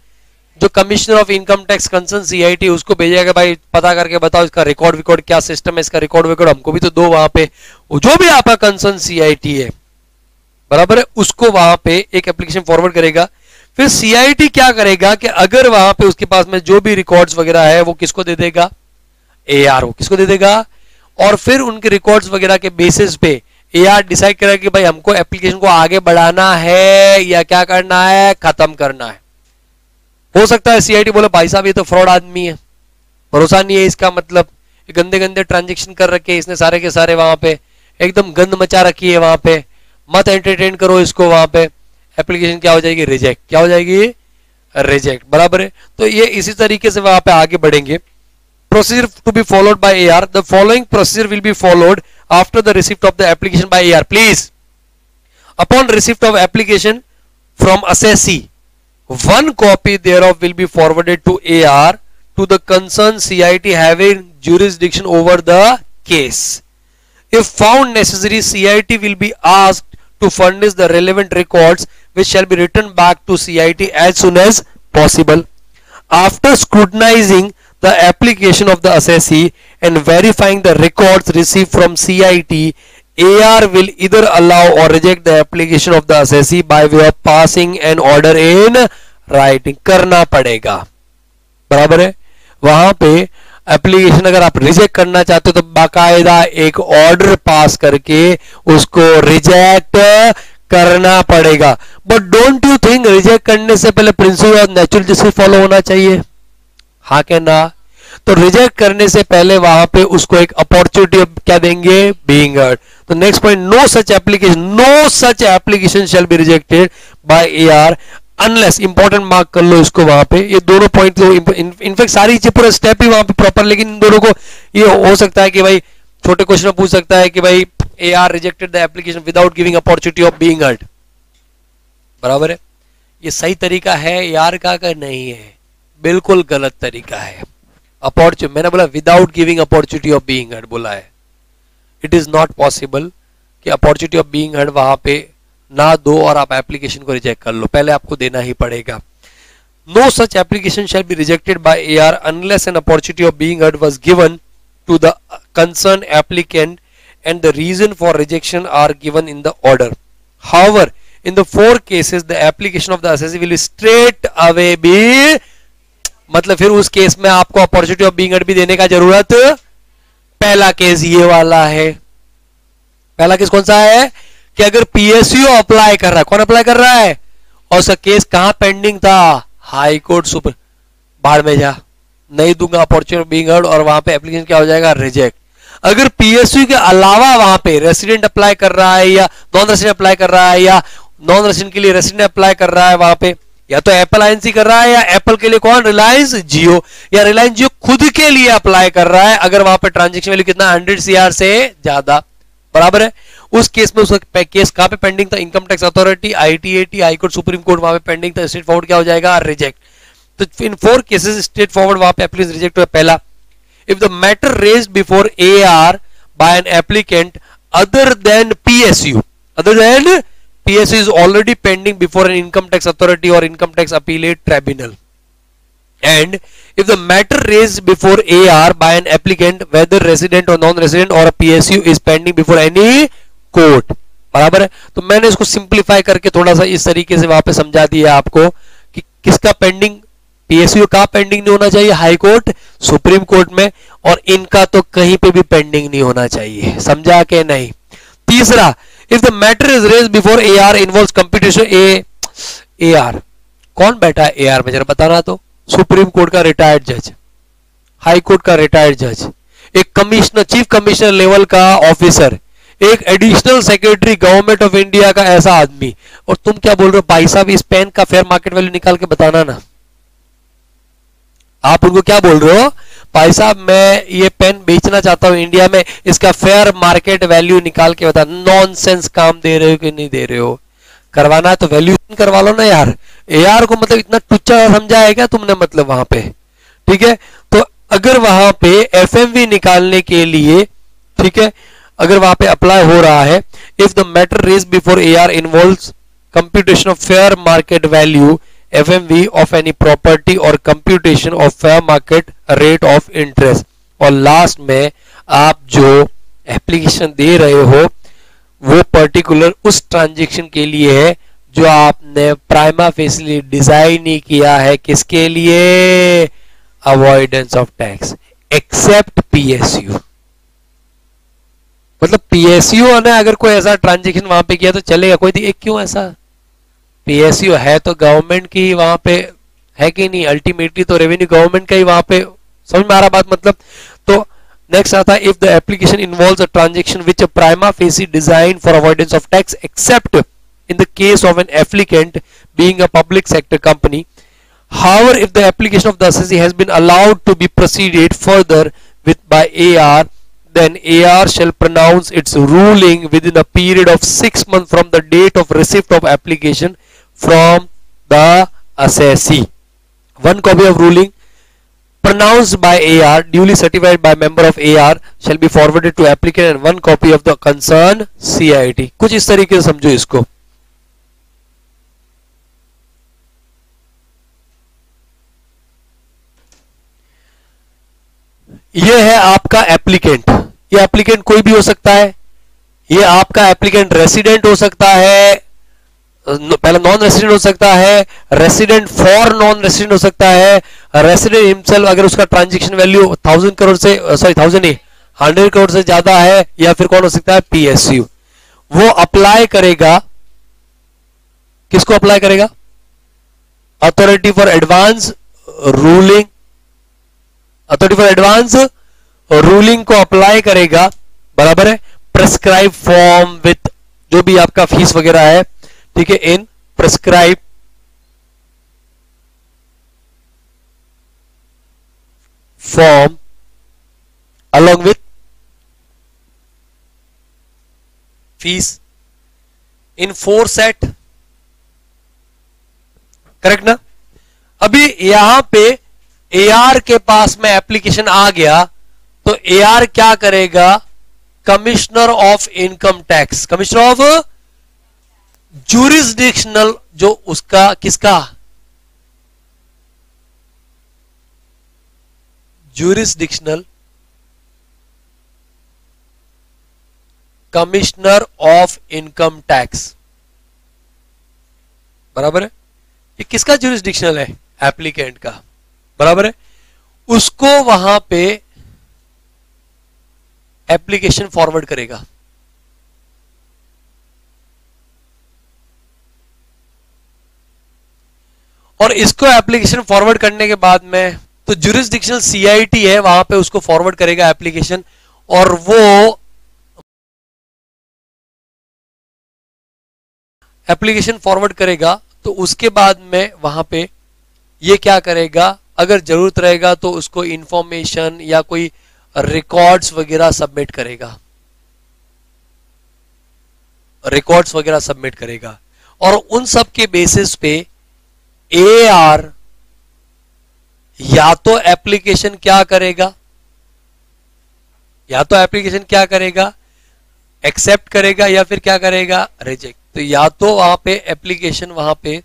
Speaker 1: जो commissioner of income tax concern CIT उसको भेजेगा भाई पता करके बताओ इसका रिकॉर्ड विकॉर्ड क्या सिस्टम है इसका रिकॉर्ड विकॉर्ड हमको भी तो दो वहां पे जो भी आपका कंसर्न सीआईटी है बराबर है उसको वहां पे एक एप्लीकेशन फॉरवर्ड करेगा फिर सीआईटी क्या करेगा कि अगर वहां पे उसके पास में जो भी रिकॉर्ड्स वगैरह है वो किसको दे देगा एआरओ किसको दे देगा और फिर उनके रिकॉर्ड्स वगैरह के बेसिस पे ए आर डिसाइड करेगा कि भाई हमको एप्लीकेशन को आगे बढ़ाना है या क्या करना है खत्म करना है हो सकता है सीआईटी बोले भाई साहब ये तो फ्रॉड आदमी है भरोसा नहीं है इसका मतलब गंदे गंदे ट्रांजेक्शन कर रखे इसने सारे के सारे वहां पे एकदम गंद मचा रखी है वहां पे मत एंटरटेन करो इसको वहां पे एप्लीकेशन क्या हो जाएगी रिजेक्ट क्या हो जाएगी रिजेक्ट बराबर है तो ये इसी तरीके से वहां पे आगे बढ़ेंगे procedure to be followed by A R the following procedure will be followed after the receipt of the application by AR. Please, upon receipt of application from assessee, one copy thereof will be forwarded to AR to the concerned CIT having jurisdiction over the case. If found necessary, CIT will be asked to furnish the relevant records which shall be returned back to CIT as soon as possible. After scrutinizing the application of the assessee and verifying the records received from CIT, AR will either allow or reject the application of the assessee by way of passing an order in writing. करना पड़ेगा बराबर है वहां पे application अगर आप reject करना चाहते हो तो बाकायदा एक ऑर्डर पास करके उसको रिजेक्ट करना पड़ेगा but don't you think reject करने से पहले principle of natural justice follow होना चाहिए हा हाँ ना तो रिजेक्ट करने से पहले वहां पे उसको एक अपॉर्चुनिटी क्या देंगे बीइंग हर्ड तो next point no such application no such application shall be rejected by A R unless important mark कर लो इसको वहां पे ये दोनों पॉइंट इनफेक्ट तो सारी चीज पूरा स्टेप ही वहां पे प्रॉपर लेकिन इन दोनों को ये हो सकता है कि भाई छोटे क्वेश्चन पूछ सकता है कि भाई A R rejected the application without giving opportunity of being heard बराबर है ये सही तरीका है यार का, का नहीं है बिल्कुल गलत तरीका है अपॉर्चुनिटी मैंने बोला without giving opportunity of being heard बोला है इट इज़ नॉट पॉसिबल कि अपॉर्चुनिटी ऑफ बीइंग हर्ड वहां पे ना दो और आप एप्लीकेशन को रिजेक्ट कर लो पहले आपको देना ही पड़ेगा no such application shall be rejected by A R unless an opportunity of being heard was given to the concern applicant and the reason for rejection are given in the order. However, in the four cases, the application of the assessee will straight away be मतलब फिर उस case में आपको opportunity of being एडमी देने का जरूरत पहला केस ये वाला है पहला केस कौन सा है कि अगर पीएसयू अप्लाई कर रहा है कौन अप्लाई कर रहा है और उसका केस कहां पेंडिंग था हाई कोर्ट सुप्रीम बाढ़ में जा नहीं दूंगा अपॉर्चुनिटी बीइंग और वहां पे एप्लीकेशन क्या हो जाएगा रिजेक्ट अगर पीएसयू के अलावा वहां पे रेसिडेंट अप्लाई कर रहा है या नॉन रेसिडेंट अप्लाई कर रहा है या नॉन रेसिडेंट के लिए रेसिडेंट अप्लाई कर रहा है वहां पर या तो एप्पल आई कर रहा है या एप्पल के लिए कौन रिलायंस जियो या रिलायंस जियो खुद के लिए अप्लाई कर रहा है अगर वहां पर ट्रांजेक्शन वैल्यू कितना हंड्रेड सी से ज्यादा बराबर है उस केस में उसका केस कहां पे पेंडिंग था income tax authority ITAT high court supreme court वहां पे पेंडिंग था स्टेट फॉरवर्ड क्या हो जाएगा रिजेक्ट तो in four cases state forward वहां पे एप्लीकेशन रिजेक्ट हुआ पहला if the matter raise before A R by an applicant other than PSU other than PSC is already pending before an income tax authority or income tax appellate tribunal. And if the matter raised before AR by an applicant, whether resident or non-resident or a PSU is pending before any court. बराबर है तो मैंने इसको simplify करके थोड़ा सा इस तरीके से वहां पे समझा दिया आपको कि किसका पेंडिंग पीएसयू का पेंडिंग नहीं होना चाहिए हाई कोर्ट सुप्रीम कोर्ट में और इनका तो कहीं पे भी पेंडिंग नहीं होना चाहिए समझा के नहीं तीसरा if the matter is raise before A R involve competition A A R कौन बैठा है ए आर में जरा बताना तो सुप्रीम कोर्ट का रिटायर्ड जज हाई कोर्ट का रिटायर्ड जज एक कमिश्नर चीफ कमिश्नर लेवल का ऑफिसर एक additional secretary government of India का ऐसा आदमी और तुम क्या बोल रहे हो भाई साहब इस पेन का फेयर मार्केट वैल्यू निकाल के बताना ना आप उनको क्या बोल रहे हो भाई साहब मैं ये पेन बेचना चाहता हूँ इंडिया में इसका फेयर मार्केट वैल्यू निकाल के बता नॉन काम दे रहे हो कि नहीं दे रहे हो करवाना है तो वैल्यू करवा लो ना यार एआर को मतलब इतना टुच्चा समझा है क्या तुमने मतलब वहां पे ठीक है तो अगर वहां पे एफएमवी निकालने के लिए ठीक है अगर वहां पे अप्लाई हो रहा है if the matter raise before AR involve computation of fair market value FMV of any property or computation of fair market rate of interest और लास्ट में आप जो एप्लीकेशन दे रहे हो वो पर्टिकुलर उस ट्रांजेक्शन के लिए है जो आपने प्राइमा फेसली डिजाइन ही किया है किसके लिए avoidance of tax except PSU मतलब पीएसयू ने अगर कोई ऐसा ट्रांजेक्शन वहां पे किया तो चलेगा कोई एक क्यों ऐसा पीएसयू है तो गवर्नमेंट की वहां पे है कि नहीं अल्टीमेटली तो रेवेन्यू गवर्नमेंट का ही वहां पे समझ में आ रहा बात मतलब तो नेक्स्ट आता है if the application involves a transaction which a prima facie design for avoidance of tax except in the case of an applicant being a public sector company. However, if the application of the SSC has been allowed to be proceeded further with by AR, then AR shall pronounce its ruling within a period of six months from the date of receipt of application from the assessee. One copy of ruling pronounced by AR duly certified by member of AR shall be forwarded to applicant and one copy of the concerned CIT. कुछ इस तरीके से समझो इसको ये है आपका applicant ये एप्लीकेंट कोई भी हो सकता है ये आपका एप्लीकेंट रेसिडेंट हो सकता है पहला नॉन रेसिडेंट हो सकता है रेसिडेंट फॉर नॉन रेसिडेंट हो सकता है रेसिडेंट हिमसेल्फ अगर उसका ट्रांजेक्शन वैल्यू थाउजेंड करोड़ से सॉरी थाउजेंड नहीं हंड्रेड करोड़ से ज्यादा है या फिर कौन हो सकता है पीएसयू वो अप्लाई करेगा किसको अप्लाई करेगा authority for advance ruling authority for advance ruling को अप्लाई करेगा बराबर है प्रेस्क्राइब फॉर्म विथ जो भी आपका फीस वगैरह है ठीक है in prescribe form along with fees in four set correct ना अभी यहां पे AR के पास में एप्लीकेशन आ गया तो AR क्या करेगा commissioner of income tax commissioner of jurisdictional जो उसका किसका jurisdictional commissioner of income tax बराबर है ये किसका जूरिस्डिक्शनल है एप्लीकेंट का बराबर है उसको वहां पे एप्लीकेशन फॉरवर्ड करेगा और इसको एप्लीकेशन फॉरवर्ड करने के बाद में तो जुरिस्डिक्शनल सीआईटी है वहां पे उसको फॉरवर्ड करेगा एप्लीकेशन और वो एप्लीकेशन फॉरवर्ड करेगा तो उसके बाद में वहां पे ये क्या करेगा अगर जरूरत रहेगा तो उसको इंफॉर्मेशन या कोई रिकॉर्ड्स वगैरह सबमिट करेगा रिकॉर्ड्स वगैरह सबमिट करेगा और उन सब के बेसिस पे ए आर या तो एप्लीकेशन क्या करेगा या तो एप्लीकेशन क्या करेगा एक्सेप्ट करेगा या फिर क्या करेगा रिजेक्ट तो या तो वहां पे एप्लीकेशन वहां पे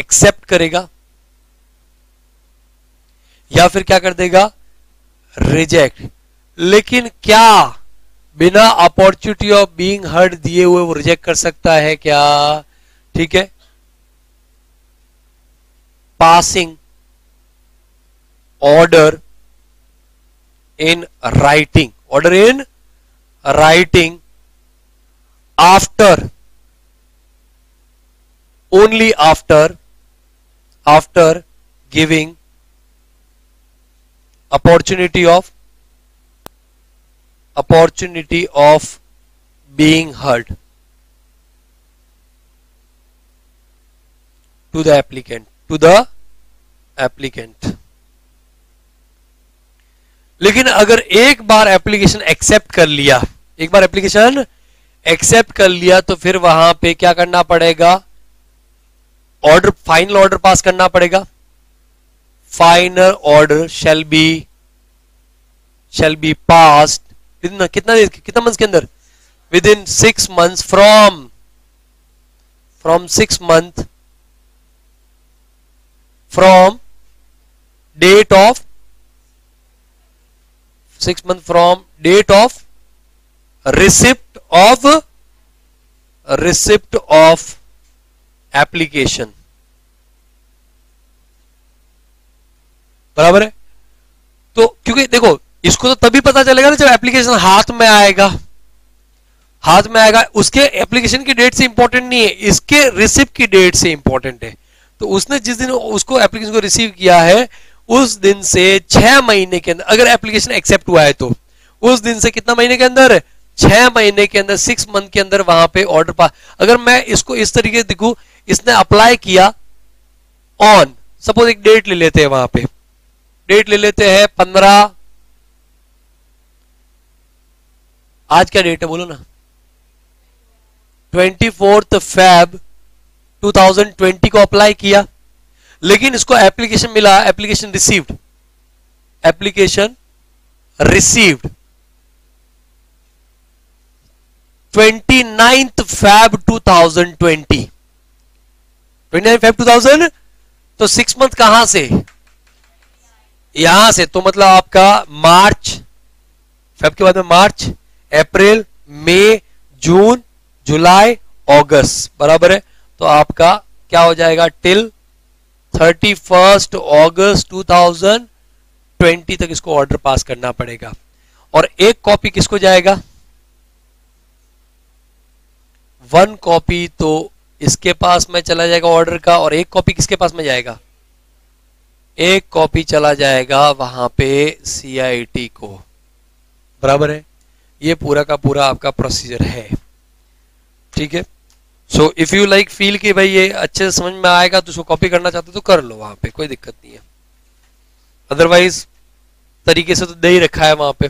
Speaker 1: एक्सेप्ट करेगा या फिर क्या कर देगा रिजेक्ट लेकिन क्या बिना अपॉर्चुनिटी ऑफ बीइंग हर्ड दिए हुए वो रिजेक्ट कर सकता है क्या ठीक है passing order in writing order in writing after only after after giving opportunity of opportunity of being heard to the applicant to the applicant लेकिन अगर एक बार एप्लीकेशन एक्सेप्ट कर लिया एक बार एप्लीकेशन एक्सेप्ट कर लिया तो फिर वहां पे क्या करना पड़ेगा ऑर्डर फाइनल ऑर्डर पास करना पड़ेगा final order shall be shall be passed कितना कितना देर कितना मंथ के अंदर within six month from from six month from date of six month from date of receipt of receipt of application बराबर है तो क्योंकि देखो इसको तो तभी पता चलेगा ना जब एप्लीकेशन हाथ में आएगा हाथ में आएगा उसके एप्लीकेशन की डेट से इंपॉर्टेंट नहीं है इसके रिसीव की डेट से इंपॉर्टेंट है तो उसने जिस दिन उसको एप्लीकेशन को रिसीव किया है उस दिन से छह महीने के अंदर अगर एप्लीकेशन एक्सेप्ट हुआ है तो उस दिन से कितना महीने के अंदर छह महीने के अंदर सिक्स मंथ के अंदर वहां पे ऑर्डर पा अगर मैं इसको इस तरीके से दिखू इसने अप्लाई किया ऑन सपोज एक डेट ले लेते हैं वहां पे डेट ले लेते हैं पंद्रह आज क्या डेट है बोलो ना ट्वेंटी फोर्थ फैब 2020 को अप्लाई किया लेकिन इसको एप्लीकेशन मिला application received application received 29th fab 2020 29 fab 2000 तो सिक्स मंथ कहां से यहां से तो मतलब आपका मार्च फैब के बाद में मार्च अप्रैल मई जून जुलाई अगस्त बराबर है तो आपका क्या हो जाएगा till thirty first August two thousand twenty तक इसको ऑर्डर पास करना पड़ेगा और एक कॉपी किसको जाएगा वन कॉपी तो इसके पास में चला जाएगा ऑर्डर का और एक कॉपी किसके पास में जाएगा एक कॉपी चला जाएगा वहां पे सीआईटी को बराबर है ये पूरा का पूरा आपका प्रोसीजर है ठीक है so if you like feel कि भाई ये अच्छे से समझ में आएगा तो उसको कॉपी करना चाहते हो तो कर लो वहां पे कोई दिक्कत नहीं है अदरवाइज तरीके से तो दे ही रखा है वहां पे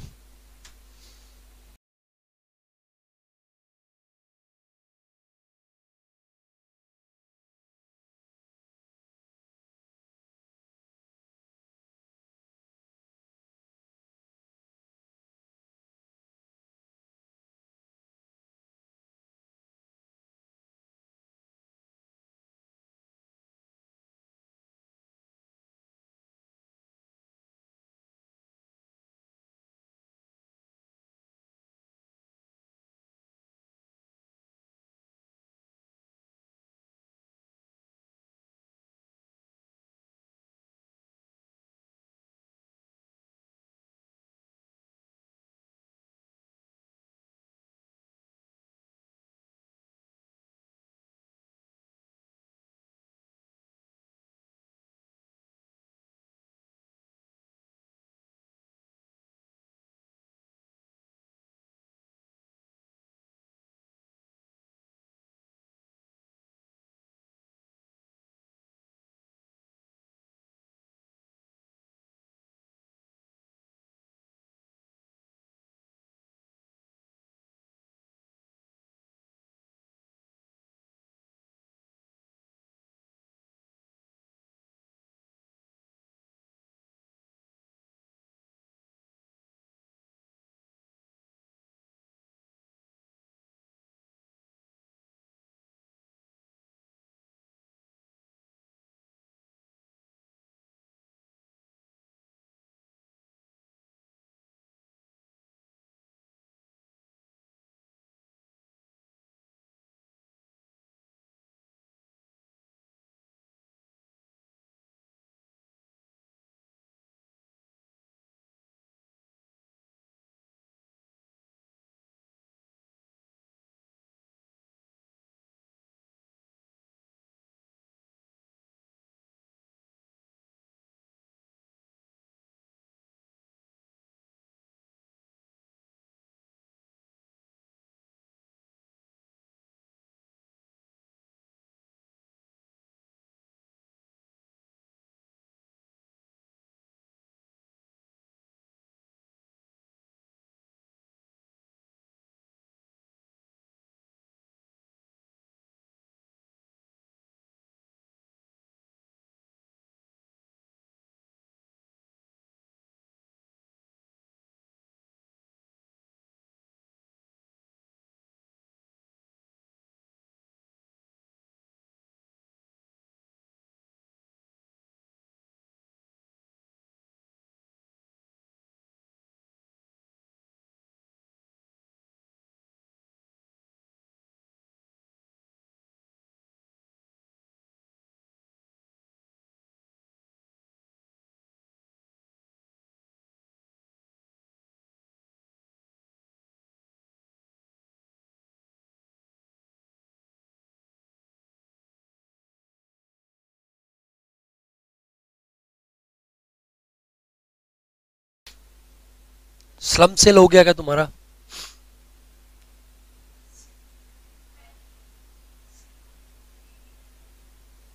Speaker 1: स्लम सेल हो गया क्या तुम्हारा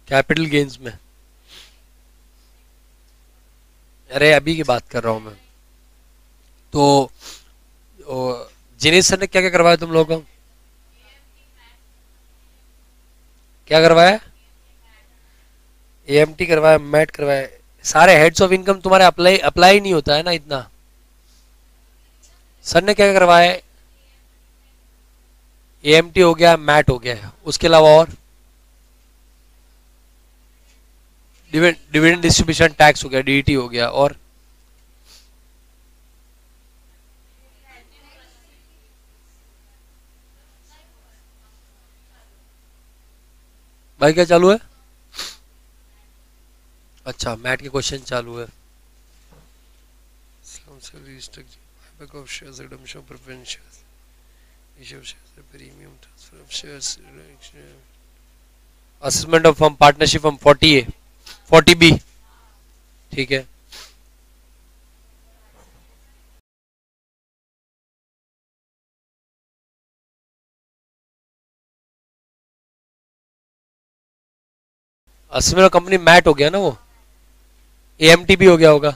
Speaker 1: कैपिटल गेन्स में अरे अभी की बात कर रहा हूं मैं तो जिनेश सर ने क्या क्या करवाया तुम लोगों क्या करवाया टी करवाया मैट करवाया सारे हेड्स ऑफ इनकम तुम्हारे अप्लाई अप्लाई नहीं होता है ना इतना सर ने क्या करवाया ए एम टी हो गया मैट हो गया उसके अलावा और डिविडेंड डिस्ट्रीब्यूशन टैक्स हो गया डीटी हो गया और भाई क्या चालू है अच्छा मैट के क्वेश्चन चालू है back of shares, redemption of preference shares, issue of shares, premium transfer of shares, assessment of firm partnership firm 40A, 40B, ठीक है असमेरा कंपनी मैट हो गया ना वो एएमटी भी हो गया होगा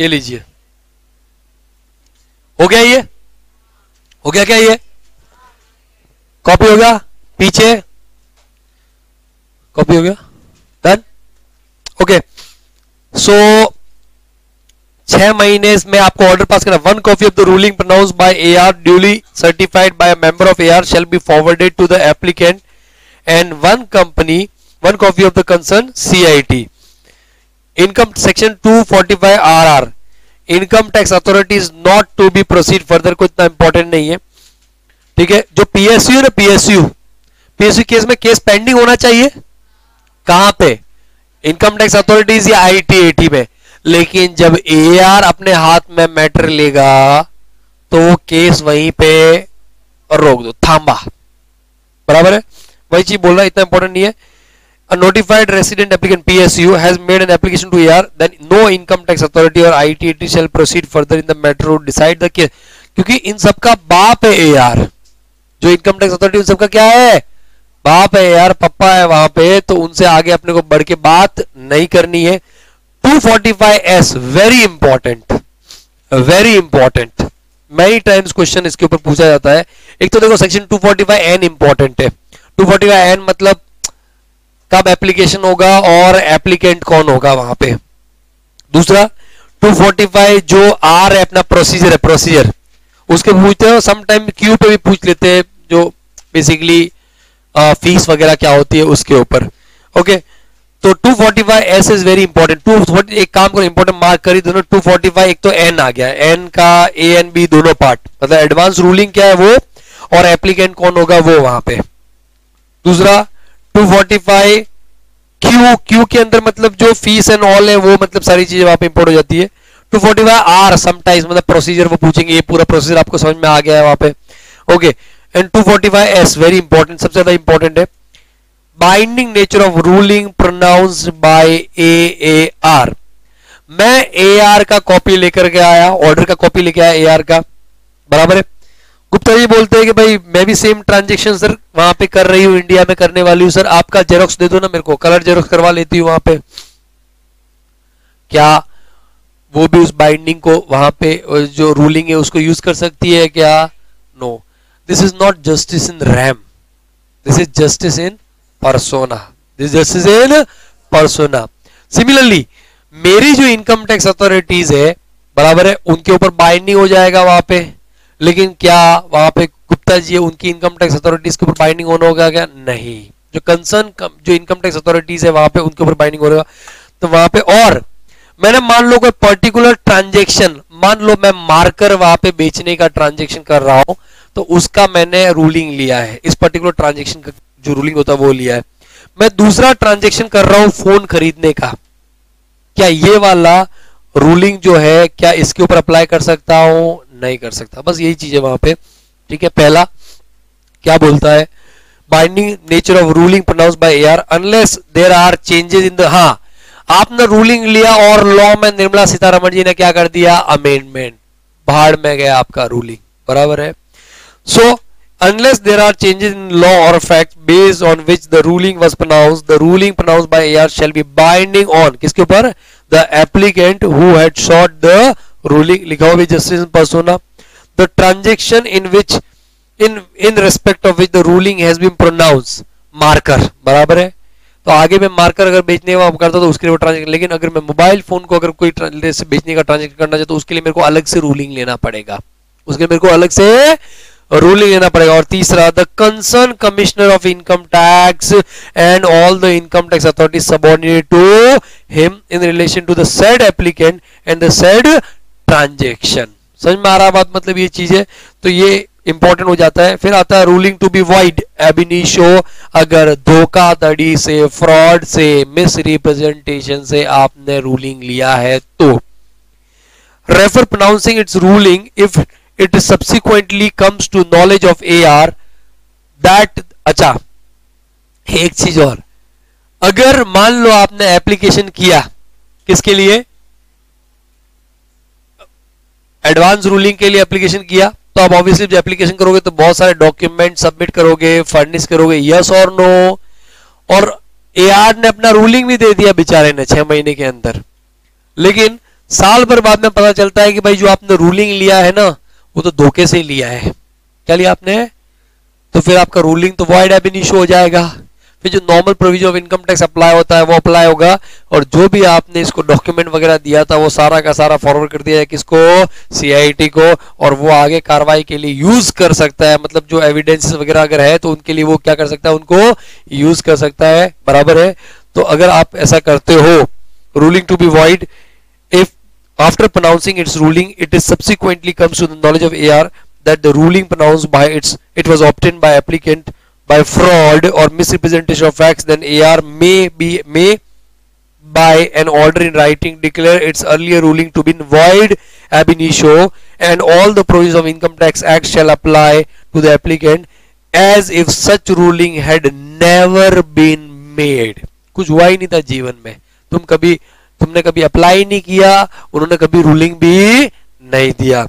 Speaker 1: ये लीजिए हो गया ये हो गया क्या ये कॉपी हो गया पीछे कॉपी हो गया डन ओके सो छह महीने में आपको ऑर्डर पास करना one copy of the ruling pronounce by AR duly certified by member of AR shall be forwarded to the applicant and one company one copy of the concern CIT income section 245 rr income tax authority not to be proceed further को इतना important नहीं है ठीक है जो PSU ना PSU PSU case में case pending होना चाहिए कहां पे इनकम टैक्स अथॉरिटीज या आईटीएटी में लेकिन जब एआर अपने हाथ में मैटर लेगा तो केस वहीं पे रोक दो थामा बराबर है वही चीज बोलना इतना इंपॉर्टेंट नहीं है a notified resident applicant PSU has made an application to er then no income tax authority or ITAT shall proceed further in the matter to decide the case. kyunki in sab ka baap hai er jo income tax authority authority sab ka kya hai baap hai er pappa hai wahan pe to unse aage apne ko badh ke baat nahi karni hai 245S very important very important many times question इसके ऊपर पूछा जाता है एक तो देखो section 245 N important है 245 N मतलब कब एप्लीकेशन होगा और एप्लीकेंट कौन होगा वहां पे दूसरा 245 जो आर है अपना प्रोसीजर है प्रोसीजर उसके पूछते हैं समटाइम क्यू पे भी पूछ लेते हैं जो बेसिकली फीस वगैरह क्या होती है उसके ऊपर ओके तो 245 S is very important to एक काम करो इंपॉर्टेंट मार्क करी दोनों 245 एक तो एन आ गया एन का ए एन बी दोनों पार्ट मतलब एडवांस रूलिंग क्या है वो और एप्लीकेंट कौन होगा वो वहां पे दूसरा two forty five Q Q के अंदर मतलब जो फीस एंड ऑल है वो मतलब सारी चीजें वहां पे इंपोर्ट हो जाती है two forty five R sometimes मतलब प्रोसीजर वो पूछेंगे ये पूरा प्रोसीजर आपको समझ में आ गया है वहां पे okay and two forty five S very important सबसे ज्यादा इंपॉर्टेंट है binding nature of ruling pronounce by A A R मैं ए आर का कॉपी लेकर के आया ऑर्डर का कॉपी लेके आया ए आर का बराबर है गुप्ता जी बोलते हैं कि भाई मैं भी सेम ट्रांजेक्शन सर वहां पे कर रही हूँ इंडिया में करने वाली हूँ सर आपका जेरोक्स दे दो ना मेरे को कलर जेरोक्स करवा लेती हूँ वहां पे क्या वो भी उस बाइंडिंग को वहां पे जो रूलिंग है उसको यूज कर सकती है क्या no this is not justice in rem this is justice in persona this justice in persona similarly मेरी जो इनकम टैक्स अथॉरिटीज है बराबर है उनके ऊपर बाइंडिंग हो जाएगा वहां पे लेकिन क्या वहां पे गुप्ता जी उनकी इनकम टैक्स अथॉरिटीज के ऊपर बाइंडिंग होना होगा क्या नहीं जो कंसर्न जो इनकम टैक्स अथॉरिटीज है वहां पे उनके ऊपर बाइंडिंग होगा तो वहां पे और मैंने मान लो कोई पर्टिकुलर ट्रांजेक्शन मान लो मैं मार्कर वहां पे बेचने का ट्रांजेक्शन कर रहा हूं तो उसका मैंने रूलिंग लिया है इस पर्टिकुलर ट्रांजेक्शन का जो रूलिंग होता है वो लिया है मैं दूसरा ट्रांजेक्शन कर रहा हूं फोन खरीदने का क्या ये वाला रूलिंग जो है क्या इसके ऊपर अप्लाई कर सकता हूं नहीं कर सकता बस यही चीज है वहां पे ठीक है पहला क्या बोलता है binding nature of ruling pronounce by AR unless there are changes in the हा आपने रूलिंग लिया और लॉ में निर्मला सीतारमण जी ने क्या कर दिया अमेंडमेंट भाड़ में गया आपका रूलिंग बराबर है so unless there are changes in law और fact based on which the ruling was pronounced the ruling pronounced by AR shall be binding on किसके ऊपर द एप्लीकेंट हु रूलिंग लिखा हुआ justice persona the transaction in which in in respect of which the ruling has been pronounce marker बराबर है तो आगे में marker अगर बेचने का करता तो उसके लिए ट्रांजेक्शन लेकिन अगर मैं मोबाइल फोन को अगर कोई बेचने का ट्रांजेक्शन करना चाहिए तो उसके लिए मेरे को अलग से रूलिंग लेना पड़ेगा उसके लिए मेरे को अलग से रूलिंग लेना पड़ेगा और तीसरा the concern commissioner of income tax and all the income tax authority subordinate to him in relation to the said applicant and the said transaction समझ में आ रहा बात मतलब ये चीज है तो ये इंपॉर्टेंट हो जाता है फिर आता है ruling to be void ab initio अगर धोखाधड़ी से फ्रॉड से मिस रिप्रेजेंटेशन से आपने रूलिंग लिया है तो refer pronouncing its ruling if it subsequently comes to knowledge of AR that अच्छा एक चीज और अगर मान लो आपने एप्लीकेशन किया किसके लिए एडवांस रूलिंग के लिए एप्लीकेशन किया तो आप ऑब्वियसली जब एप्लीकेशन करोगे तो बहुत सारे डॉक्यूमेंट सबमिट करोगे फर्निश करोगे यस और नो और एआर ने अपना रूलिंग भी दे दिया बेचारे ने छह महीने के अंदर लेकिन साल भर बाद में पता चलता है कि भाई जो आपने रूलिंग लिया है ना वो तो धोखे से ही लिया है क्या लिया आपने तो फिर आपका रूलिंग तो वॉइड एब इनिशो हो जाएगा फिर जो normal provision of income tax apply होता है वो अप्लाई होगा और जो भी आपने इसको डॉक्यूमेंट वगैरह दिया था वो सारा का सारा फॉरवर्ड कर दिया है किसको सीआईटी को और वो आगे कार्रवाई के लिए यूज कर सकता है मतलब जो एविडेंस वगैरह अगर है तो उनके लिए वो क्या कर सकता है उनको यूज कर सकता है बराबर है तो अगर आप ऐसा करते हो ruling to be void After pronouncing its ruling, it is subsequently comes to the knowledge of AR that the ruling pronounced by its it was obtained by applicant by fraud or misrepresentation of facts, then AR may be may by an order in writing declare its earlier ruling to be void ab initio and all the provisions of income tax act shall apply to the applicant as if such ruling had never been made कुछ हुआ नहीं था जीवन में तुम कभी तुमने कभी अप्लाई नहीं किया उन्होंने कभी रूलिंग भी नहीं दिया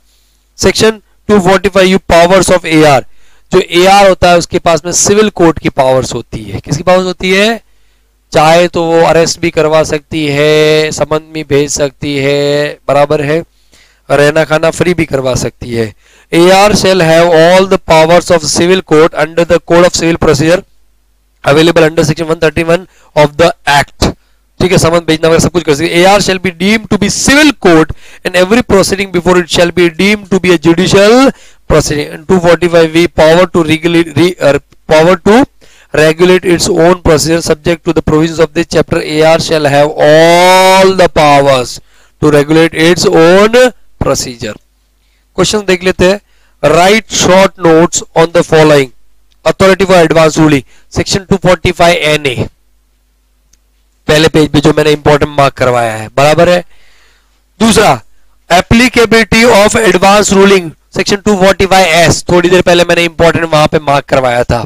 Speaker 1: section 245 U powers of AR जो एआर होता है उसके पास में सिविल कोर्ट की पावर्स होती है किसकी पावर्स होती है चाहे तो वो अरेस्ट भी करवा सकती है समन भी भेज सकती है बराबर है रहना खाना फ्री भी करवा सकती है A R shall have all the powers of civil court under the code of civil procedure available under section 131 of the act ठीक है समन भेजना वगैरह सब कुछ कर सकते A R shall be deem to be civil court and every proceeding before it shall be deem to be a judicial proceeding two forty five V power to regulate power to regulate its own procedure subject to the provisions of this chapter AR shall have all the powers to regulate its own procedure question देख लेते हैं write short notes on the following authority for advance ruling section 245 N A पहले page पे जो मैंने important mark करवाया है बराबर है दूसरा applicability of advance ruling section two forty S थोड़ी देर पहले मैंने इंपॉर्टेंट वहां पे मार्क करवाया था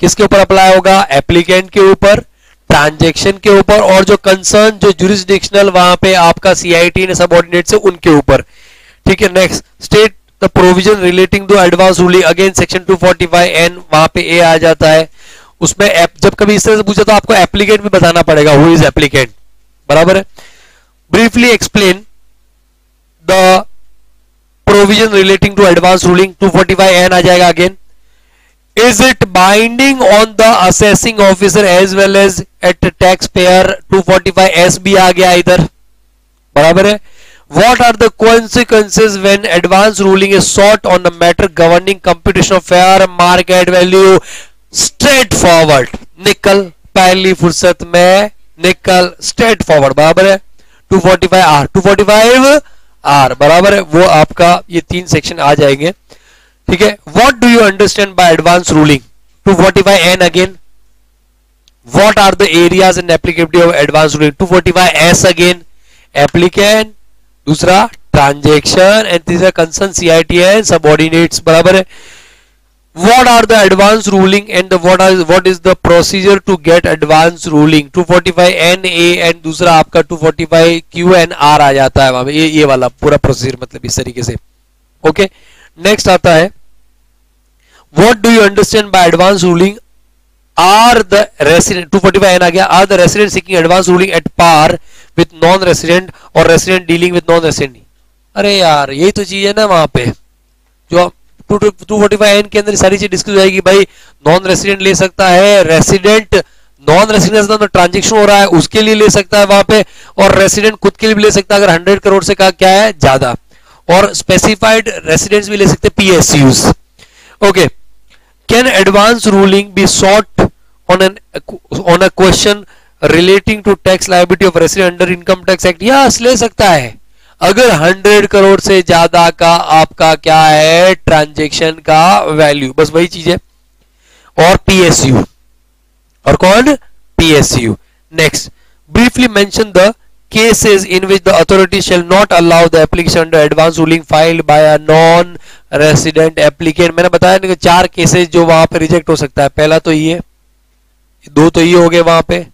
Speaker 1: किसके ऊपर अप्लाई होगा एप्लीकेंट के ऊपर ट्रांजेक्शन के ऊपर और जो कंसर्न जो जुरिस्डिक्शनल वहां पे आपका सीआईटी ने सब ऑर्डिनेट से उनके ऊपर ठीक है next state the provision relating to advance ruling again section 245 N वहां पे ए आ जाता है उसमें जब कभी इस तरह से पूछा तो आपको एप्लीकेट भी बताना पड़ेगा हु इज एप्लीकेट बराबर है briefly explain the provision relating to advance ruling two forty five N आ जाएगा again is it binding on the assessing officer as well as at tax payer two forty five S B आ गया इधर बराबर है what are the consequences when advance ruling is short on the matter governing competition of fair market value straight forward निकल पहली फुर्सत में निकल स्ट्रेट फॉरवर्ड बराबर है 245 R two forty five R बराबर है वो आपका ये तीन सेक्शन आ जाएंगे ठीक है what do you understand by advance ruling two forty five N again what are areas are applicability of advance ruling two forty five S again applicant दूसरा ट्रांजेक्शन एंड तीसरा कंसर्न सीआईटी है ordinates बराबर है what are the advance ruling and the what are what is the procedure to get advance ruling 245 N A and दूसरा आपका 245 Q and R आ जाता है वहां ये ये वाला पूरा प्रोसीजर मतलब इस तरीके से ओके okay? नेक्स्ट आता है what do you understand by advance ruling are the resident 245 N आ गया are the resident seeking advance ruling at par with non resident और resident dealing with non resident अरे यार यही तो चीज है ना वहां पे जो 245 के अंदर सारी चीज डिस्कस हो जाएगी भाई नॉन रेसिडेंट ले सकता है रेसिडेंट नॉन रेसिडेंट तो ट्रांजेक्शन हो रहा है उसके लिए ले सकता है वहां पे और रेसिडेंट खुद के लिए भी ले सकता है अगर हंड्रेड करोड़ से का क्या है ज्यादा और स्पेसिफाइड रेसिडेंट भी ले सकते हैं PSUs okay can advance ruling be sought on an on a question relating to tax liability of resident under income tax act yes ले सकता है अगर 100 करोड़ से ज्यादा का आपका क्या है ट्रांजेक्शन का वैल्यू बस वही चीज है और पीएसयू और कौन PSU next briefly mention the cases in which the authority shall not allow the application under advance ruling filed by a non resident applicant मैंने बताया ना चार केसेस जो वहां पर रिजेक्ट हो सकता है पहला तो ये दो तो ये हो गए वहां पे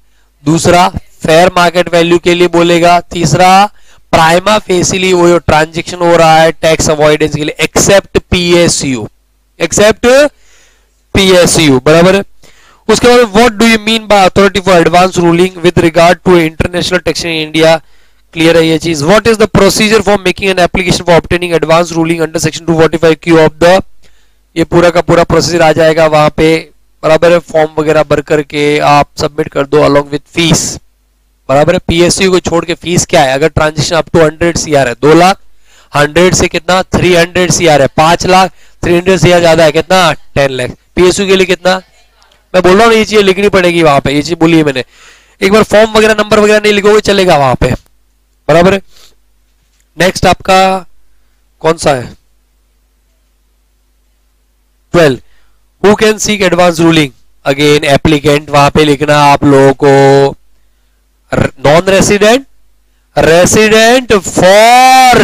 Speaker 1: दूसरा फेयर मार्केट वैल्यू के लिए बोलेगा तीसरा प्राइमा फेसिली वो जो ट्रांजेक्शन हो रहा है टैक्स अवॉइडेंस के लिए एक्सेप्ट पीएसयू एक्सेप्ट पीएसयू बराबर उसके बाद what do you mean by authority for advance ruling with regard to international taxation in India clear है ये चीज what is the procedure for making an application for obtaining advance ruling under section two forty five Q of the ये पूरा का पूरा procedure आ जाएगा वहां पे बराबर फॉर्म वगैरह भर करके आप सबमिट कर दो अलॉन्ग विथ फीस बराबर है पीएसयू को छोड़ के फीस क्या है अगर transaction up to hundred C R है दो लाख हंड्रेड से कितना थ्री हंड्रेड सी आर है पांच lakh three hundred C R ज्यादा है कितना टेन लाख पीएसयू के लिए कितना मैं बोल रहा हूँ ये चीज लिखनी पड़ेगी वहां पे ये चीज बोली है मैंने एक बार फॉर्म वगैरह नंबर वगैरह नहीं लिखोगे चलेगा वहां पे बराबर है नेक्स्ट आपका कौन सा है twelve who can seek advance ruling again applicant वहां पे लिखना आप लोगों को non resident resident for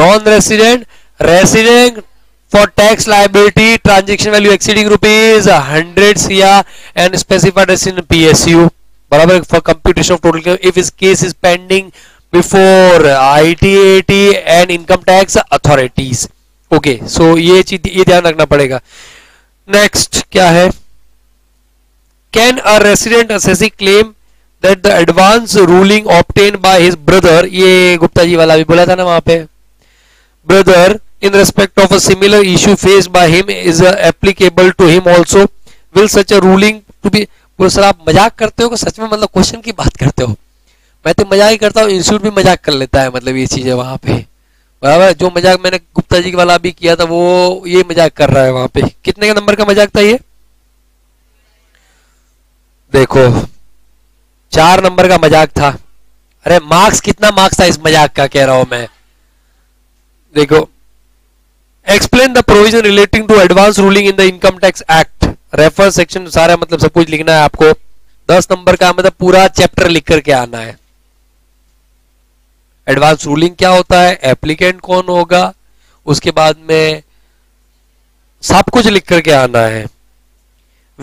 Speaker 1: non resident resident for tax liability transaction value exceeding rupees hundred C R and specified P S U बराबर for computation of total if इस case is pending before ITAT and income tax authorities okay so ये चीज ये ध्यान रखना पड़ेगा next क्या है can a resident assessing claim that the advance ruling obtain by his brother ये गुप्ता जी वाला भी बोला था ना वहां पे brother in respect of a similar issue faced by him is applicable to him also will such a ruling to be बोलो sir आप मजाक करते हो कि सच में मतलब क्वेश्चन की बात करते हो मैं तो मजाक ही करता हूँ इंस्टीट्यूट भी मजाक कर लेता है मतलब ये चीज है वहां पे बराबर जो मजाक मैंने गुप्ता जी वाला भी किया था वो ये मजाक कर रहा है वहां पे कितने का नंबर का मजाक था ये देखो चार नंबर का मजाक था अरे मार्क्स कितना मार्क्स था इस मजाक का कह रहा हूं मैं देखो explain the provision relating to advance ruling in the income tax act refer section सारा मतलब सब कुछ लिखना है आपको दस नंबर का मतलब पूरा चैप्टर लिख करके आना है एडवांस रूलिंग क्या होता है एप्लीकेंट कौन होगा उसके बाद में सब कुछ लिख करके आना है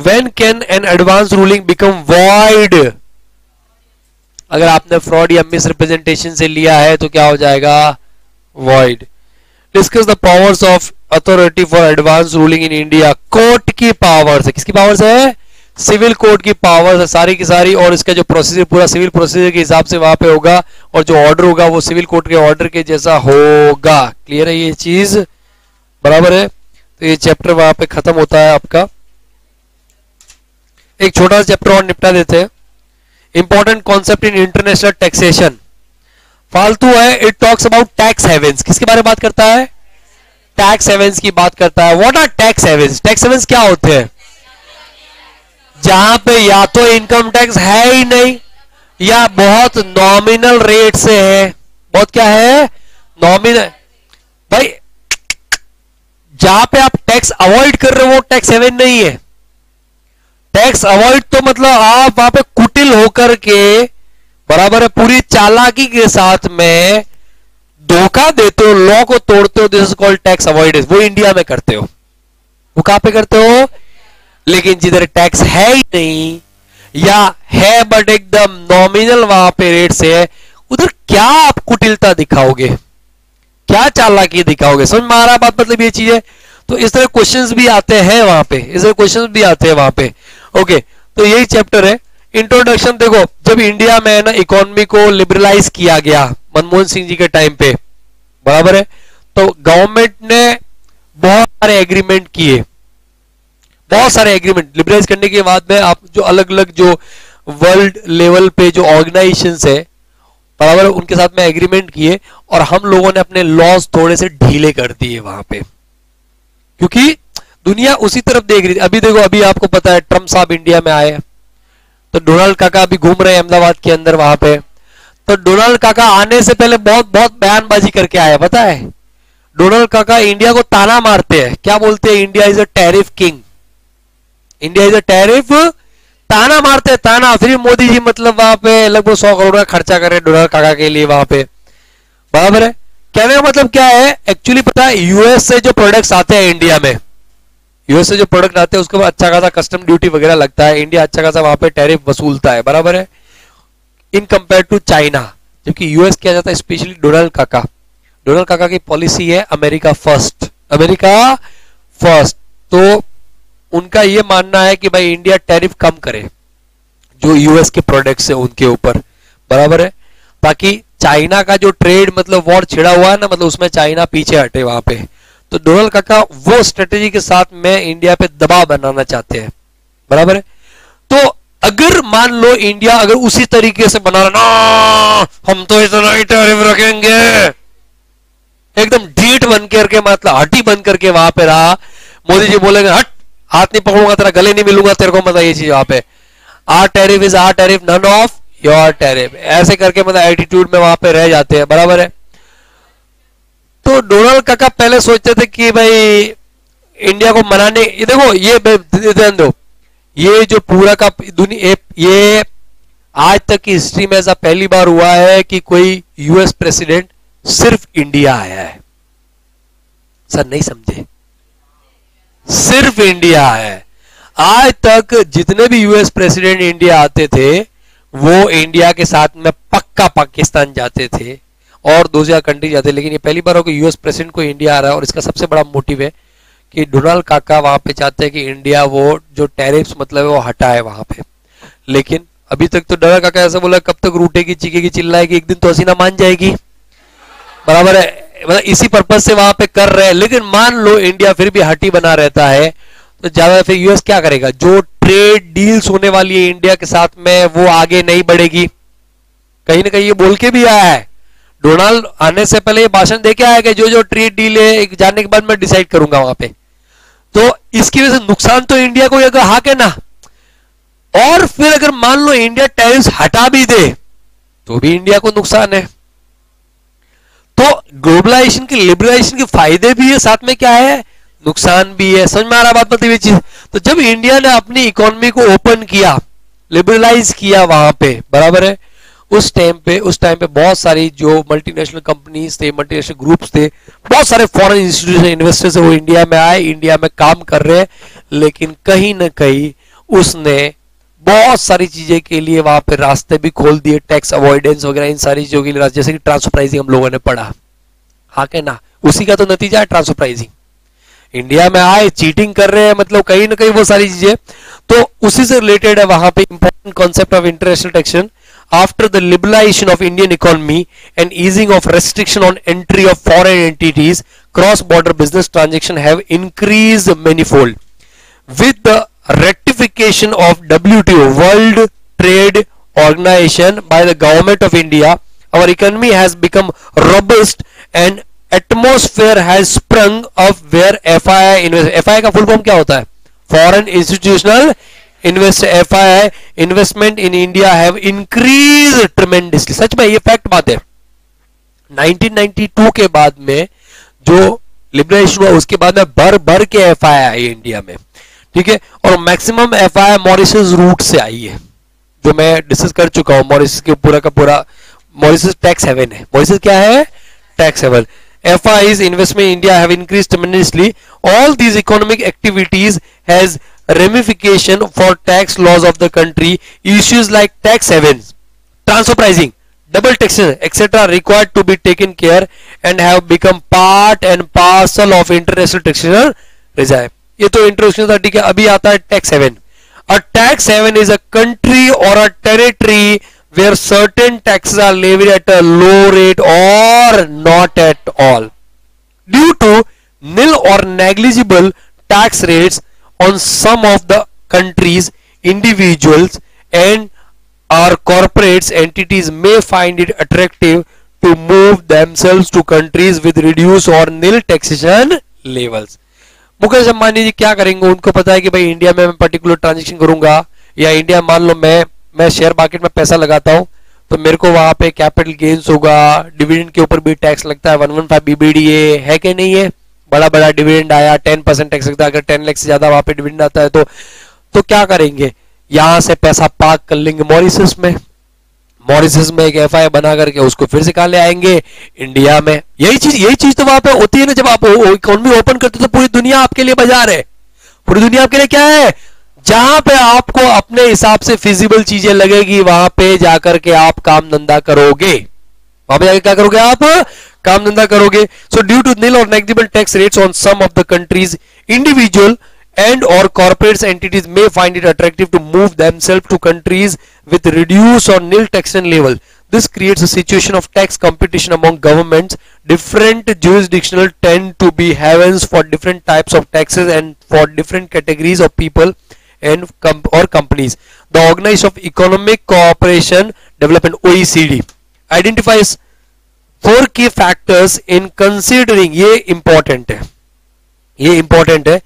Speaker 1: when can an advance ruling become void अगर आपने फ्रॉड या मिस रिप्रेजेंटेशन से लिया है तो क्या हो जाएगा void discuss the powers of authority for advance ruling in India court की पावर्स है किसकी पावर्स है सिविल कोर्ट की पावर्स है सारी की सारी और इसका जो प्रोसीजर पूरा सिविल प्रोसीजर के हिसाब से वहां पे होगा और जो ऑर्डर होगा वो सिविल कोर्ट के ऑर्डर के जैसा होगा क्लियर है ये चीज बराबर है तो ये चैप्टर वहां पे खत्म होता है आपका एक छोटा सा चैप्टर और निपटा देते हैं important concept in international taxation फालतू है it talks about tax havens किसके बारे में बात करता है टैक्स हेवेंस की बात करता है what are tax havens tax havens क्या होते हैं जहां पे या तो इनकम टैक्स है ही नहीं या बहुत नॉमिनल रेट से है बहुत क्या है नॉमिनल भाई जहां पे आप टैक्स अवॉइड कर रहे हो वो टैक्स हेवन नहीं है टैक्स अवॉइड तो मतलब आप वहां पे कुटिल होकर के बराबर है पूरी चालाकी के साथ में धोखा देते हो लॉ को तोड़ते हो this is called tax avoidance वो इंडिया में करते हो वो कहां पे करते हो लेकिन जिधर टैक्स है ही नहीं या है बट एकदम नॉमिनल वहां पे रेट से है उधर क्या आप कुटिलता दिखाओगे क्या चालाकी दिखाओगे समझ में आ रहा बात मतलब ये चीज है तो इस तरह क्वेश्चंस भी आते हैं वहां पे इस तरह क्वेश्चंस भी आते हैं वहां पे ओके तो यही चैप्टर है इंट्रोडक्शन देखो जब इंडिया में ना इकोनॉमी को लिबरलाइज किया गया मनमोहन सिंह जी के टाइम पे बराबर है तो गवर्नमेंट ने बहुत सारे एग्रीमेंट किए बहुत सारे एग्रीमेंट लिबरलाइज करने के बाद में आप जो अलग अलग जो वर्ल्ड लेवल पे जो ऑर्गेनाइजेशन है बराबर उनके साथ में एग्रीमेंट किए और हम लोगों ने अपने लॉज थोड़े से ढीले कर दिए वहां पे क्योंकि दुनिया उसी तरफ देख रही थी अभी देखो अभी आपको पता है ट्रम्प साहब इंडिया में आए तो डोनाल्ड काका अभी घूम रहे हैं अहमदाबाद के अंदर वहां पे तो डोनाल्ड काका आने से पहले बहुत बहुत बयानबाजी करके आया पता है डोनाल्ड काका इंडिया को ताना मारते हैं क्या बोलते हैं India is a tariff king India is a tariff ताना मारते हैं ताना फिर मोदी जी मतलब वहां पे लगभग सौ करोड़ का खर्चा कर रहे हैं डोनाल्ड काका के लिए वहां पे बराबर है कहने का मतलब क्या है एक्चुअली पता है यूएस से जो प्रोडक्ट्स आते हैं इंडिया में यूएसए जो प्रोडक्ट आते हैं उसके बाद अच्छा खासा कस्टम ड्यूटी वगैरह लगता है इंडिया अच्छा खासा वहां पे टैरिफ वसूलता है बराबर है इन कंपेयर टू चाइना जबकि यूएस किया जाता है स्पेशली डोनाल्ड काका डोनाल्ड काका की पॉलिसी है अमेरिका फर्स्ट अमेरिका फर्स्ट तो उनका यह मानना है कि भाई इंडिया टैरिफ कम करे जो यूएस के प्रोडक्ट्स है उनके ऊपर बराबर है बाकी चाइना का जो ट्रेड मतलब वॉर छिड़ा हुआ है ना मतलब उसमें चाइना पीछे हटे वहां पे तो डोनाल्ड काका वो स्ट्रेटेजी के साथ में इंडिया पे दबाव बनाना चाहते हैं बराबर है तो अगर मान लो इंडिया अगर उसी तरीके से बना ना हम तो इतना ही टैरिफ रखेंगे एकदम मतलब डीट बन करके मतलब हटी बन करके वहां पे रहा मोदी जी बोलेंगे हट हाथ नहीं पकड़ूंगा तेरा गले नहीं मिलूंगा तेरे को मतलब ये चीज वहां पे our tariff is our tariff none of your tariff ऐसे करके मतलब एटीट्यूड में वहां पे रह जाते हैं बराबर है तो डोनाल्ड काका पहले सोचते थे कि भाई इंडिया को मनाने ये देखो ये ध्यान दो ये जो पूरा का दुनिया ये आज तक की हिस्ट्री में ऐसा पहली बार हुआ है कि कोई यूएस प्रेसिडेंट सिर्फ इंडिया आया है सर नहीं समझे सिर्फ इंडिया है आज तक जितने भी यूएस प्रेसिडेंट इंडिया आते थे वो इंडिया के साथ में पक्का पाकिस्तान जाते थे और दो हजार कंट्री जाते हैं लेकिन ये पहली बार कि यूएस प्रेसिडेंट को इंडिया आ रहा है और इसका सबसे बड़ा मोटिव है कि डोनाल्ड काका वहां पे चाहते हैं कि इंडिया वो जो टैरिफ्स मतलब है वो हटाए वहां पे लेकिन अभी तक तो डोनाल्ड काका ऐसा बोला कब तक रूटेगी चीखेगी चिल्लाएगी एक दिन तो हसीना मान जाएगी बराबर है मतलब इसी पर्पज से वहां पे कर रहे हैं लेकिन मान लो इंडिया फिर भी हटी बना रहता है तो ज्यादा फिर यूएस क्या करेगा जो ट्रेड डील्स होने वाली है इंडिया के साथ में वो आगे नहीं बढ़ेगी कहीं ना कहीं ये बोल के भी आया है डोनाल्ड आने से पहले ये भाषण दे के कि जो जो ट्रेड डील है जाने के बाद मैं डिसाइड करूंगा वहां पे तो इसकी वजह से नुकसान तो इंडिया को अगर हाके ना और फिर अगर मान लो इंडिया टैरिफ हटा भी दे तो भी इंडिया को नुकसान है तो ग्लोबलाइजेशन की लिबरलाइजेशन के फायदे भी है साथ में क्या है नुकसान भी है समझ में आ रहा बात मतलब ये चीज तो जब इंडिया ने अपनी इकोनॉमी को ओपन किया लिबरलाइज किया वहां पे बराबर है उस टाइम पे उस टाइम पे बहुत सारी जो मल्टीनेशनल कंपनीज थे मल्टीनेशनल ग्रुप्स थे बहुत सारे फॉरेन इंस्टीट्यूशन इन्वेस्टर्स वो इंडिया में आए इंडिया में काम कर रहे हैं लेकिन कहीं ना कहीं उसने बहुत सारी चीजें के लिए वहां पे रास्ते भी खोल दिए टैक्स अवॉइडेंस वगैरह इन सारी चीजों के लिए जैसे कि ट्रांसफर हम लोगों ने पढ़ा हाँ के ना उसी का तो नतीजा है ट्रांसफर इंडिया में आए चीटिंग कर रहे हैं मतलब कहीं ना कहीं वो सारी चीजें तो उसी से रिलेटेड है वहां पे important concept of international taxation after the liberalization of Indian economy and easing of restriction on entry of foreign entities, cross-border business transactions have increased manifold. With the ratification of WTO, World Trade Organization by the Government of India, our economy has become robust and atmosphere has sprung up where FII invest FII का full form क्या होता है? Foreign Institutional invest F I I investment in India have increase tremendously सच में ये fact बात है 1992 के बाद में जो लिबरेशन हुआ उसके बाद में भर भर के एफ आई आई इंडिया में ठीक है और maximum F I I Mauritius route से आई है जो मैं डिस्कस कर चुका हूं मॉरिसस के पूरा का पूरा मॉरिसस टैक्स हेवन है मॉरिसस क्या है tax haven F I is investment India have increase tremendously. All these economic activities has ramification for tax laws of the country, issues like tax havens, transfer pricing, double taxation, etc. required to be taken care and have become part and parcel of international taxation regime. ये तो introduction था ठीक है tax haven. है tax haven a a haven is a country where certain taxes are levied at a low rate or not at all. Due to nil or negligible tax rates, on some of the countries individuals and our corporates entities may find it attractive to move themselves to countries with reduced or nil taxation levels mukesh ambani ji kya karenge unko pata hai ki bhai india mein main particular transaction karunga ya india maan lo main main share market mein paisa lagata hu तो मेरे को वहां पे capital gains होगा dividend के ऊपर भी tax लगता है 115 वन फाइव बीबीडीए है कि नहीं है बड़ा बड़ा डिविडेंड आया टेन परसेंट टैक्स लगता है अगर टेन लैख से ज्यादा वहां पे डिविडेंड आता है तो तो क्या करेंगे यहां से पैसा पार्क कर लेंगे मॉरिसस में मॉरिसस में एक एफ बना करके उसको फिर से कहा ले आएंगे इंडिया में यही चीज यही चीज तो वहां पे होती है ना जब आप इकोनॉमी ओपन करते हो तो पूरी दुनिया आपके लिए बाजार है पूरी दुनिया आपके लिए क्या है जहां पे आपको अपने हिसाब से फिजिबल चीजें लगेगी वहां पे जाकर के आप काम धंधा करोगे वहां पे जाके क्या करोगे आप काम धंधा करोगे सो ड्यू टू निल और negligible tax rates on some of the countries individual and or corporates entities may find it attractive to move themselves to countries with reduced or nil taxation level this creates a situation of tax competition among governments different jurisdictional tend to be havens for different types of taxes and for different categories of people and com or companies the organization of economic cooperation development oecd identifies four की factors in considering ये important है ये important है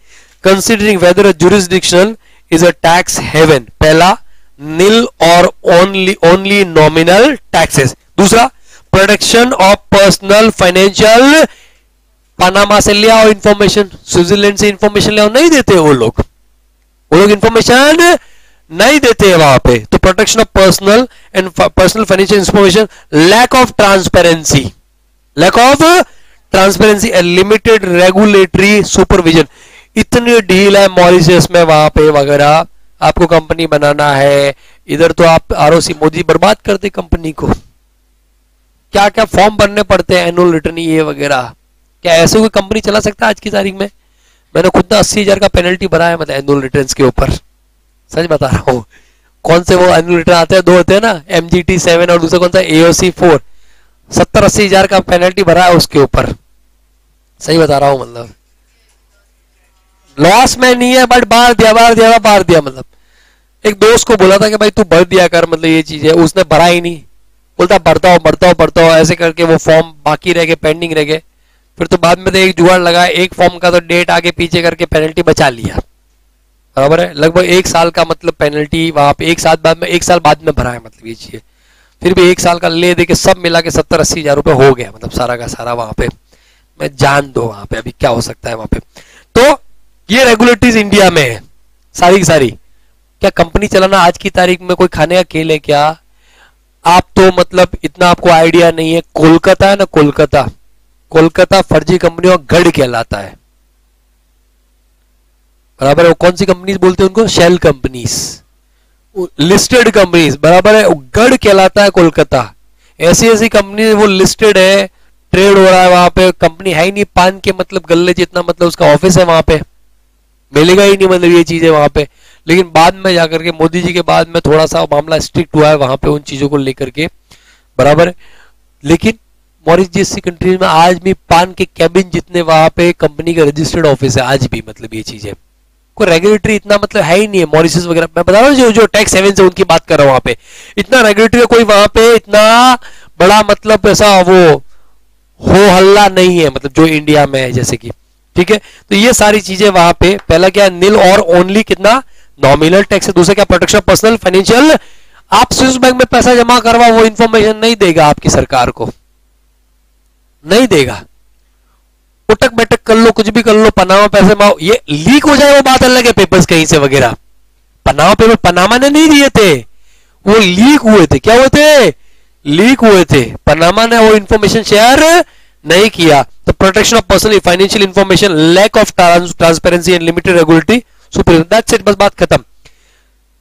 Speaker 1: considering whether jurisdictional is a tax haven पहला nil और only only nominal taxes दूसरा production of personal financial Panama से लिया इंफॉर्मेशन स्विट्जरलैंड से इंफॉर्मेशन लिया नहीं देते वो लोग वो लोग इंफॉर्मेशन नहीं देते हैं वहां पे तो protection of personal and personal financial information lack of transparency lack of transparency and limited regulatory supervision इतनी डील है मॉरिशस में वहां पे वगैरह आपको कंपनी बनाना है इधर तो आप आर मोदी बर्बाद करते कंपनी को क्या क्या फॉर्म भरने पड़ते हैं एनुअल रिटर्न ये वगैरह क्या ऐसे कोई कंपनी चला सकता है आज की तारीख में मैंने खुद ना अस्सी हजार का पेनल्टी भरा है मतलब एनुअल रिटर्न के ऊपर सच बता रहा हूँ कौन से वो एनुलेटर आते हैं दो होते हैं ना एम जी टी सेवन और दूसरा कौन सा एओसी फोर सत्तर अस्सी हजार का पेनल्टी भरा है उसके ऊपर सही बता रहा हूँ मतलब लॉस में नहीं है बट बार दिया बार दिया बार दिया मतलब एक दोस्त को बोला था कि भाई तू भर दिया कर मतलब ये चीज है उसने भरा ही नहीं बोलता भरता हो भरता हो भरता हो ऐसे करके वो फॉर्म बाकी रह गए पेंडिंग रह गए फिर तो बाद में तो एक जुगाड़ लगा एक फॉर्म का तो डेट आगे पीछे करके पेनल्टी बचा लिया बराबर है लगभग एक साल का मतलब पेनल्टी वहां पे एक साल बाद में एक साल बाद में भरा है मतलब ये चाहिए फिर भी एक साल का ले दे के सब मिला के सत्तर अस्सी हज़ार रुपए हो गया मतलब सारा का सारा वहां पे मैं जान दो वहां पे अभी क्या हो सकता है वहां पे तो ये रेगुलेटरीज इंडिया में है सारी की सारी क्या कंपनी चलाना आज की तारीख में कोई खाने का खेल है क्या आप तो मतलब इतना आपको आइडिया नहीं है कोलकाता है ना कोलकाता कोलकाता फर्जी कंपनियों का गढ़ कहलाता है बराबर है वो कौन सी कंपनीज बोलते हैं उनको शेल कंपनीज लिस्टेड कंपनीज बराबर है गढ़ कहलाता है कोलकाता ऐसी ऐसी कंपनी वो लिस्टेड है ट्रेड हो रहा है वहां पे कंपनी है ही नहीं पान के मतलब गल्ले जितना मतलब उसका ऑफिस है वहां पे मिलेगा ही नहीं मतलब ये चीजें वहां पे लेकिन बाद में जाकर के मोदी जी के बाद में थोड़ा सा मामला स्ट्रिक्ट हुआ है वहां पे उन चीजों को लेकर के बराबर लेकिन मॉरिस जी कंट्रीज में आज भी पान के कैबिन जितने वहां पे कंपनी का रजिस्टर्ड ऑफिस है आज भी मतलब ये चीजें कोई रेगुलेटरी इतना मतलब है ही नहीं है मॉरिशस वगैरह मैं बता रहा हूँ जो जो टैक्स सेवन से उनकी बात कर रहा हूँ वहां पे इतना रेगुलेटरी कोई वहां पे इतना बड़ा मतलब ऐसा वो हो हल्ला नहीं है मतलब जो इंडिया में है जैसे कि ठीक है तो ये सारी चीजें वहां पे पहला क्या नील और ओनली कितना नॉमिनल टैक्स है दूसरा क्या प्रोटेक्शन पर्सनल फाइनेंशियल आप स्विस बैंक में पैसा जमा करवा वो इंफॉर्मेशन नहीं देगा आपकी सरकार को नहीं देगा उठक बैठक कर लो कुछ भी कर लो पनामा पैसे माओ ये लीक हो जाए वो बात अलग है पेपर्स कहीं से वगैरह पनामा पेपर पनामा ने नहीं दिए थे वो लीक हुए थे क्या हुए थे लीक हुए थे पनामा ने वो इंफॉर्मेशन शेयर नहीं किया the protection of personal financial information lack of transparency and limited regulatory supreme that's it बस बात खत्म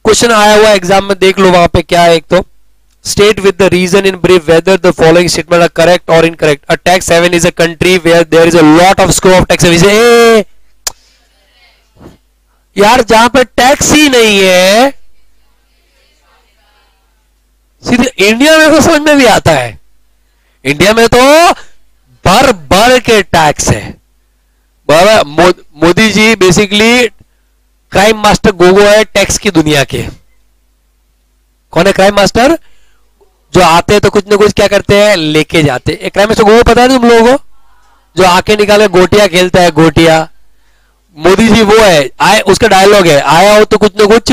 Speaker 1: क्वेश्चन आया हुआ एग्जाम में देख लो वहां पे क्या है एक तो state with the reason in brief whether the following statement are correct or incorrect a tax haven is a country where there is a lot of scope of tax haven hey! यार जहां पर tax ही नहीं है सीधे India में तो समझ में भी आता है इंडिया में तो भर भर के टैक्स है मो, Modi ji basically crime master Gogo है टैक्स की दुनिया के कौन है क्राइम मास्टर जो आते हैं तो कुछ ना कुछ क्या करते हैं लेके जाते एक में से वो पता है तुम लोगों को जो आके निकाले गोटिया खेलता है गोटिया मोदी जी वो है आए उसका डायलॉग है आया हो तो कुछ ना कुछ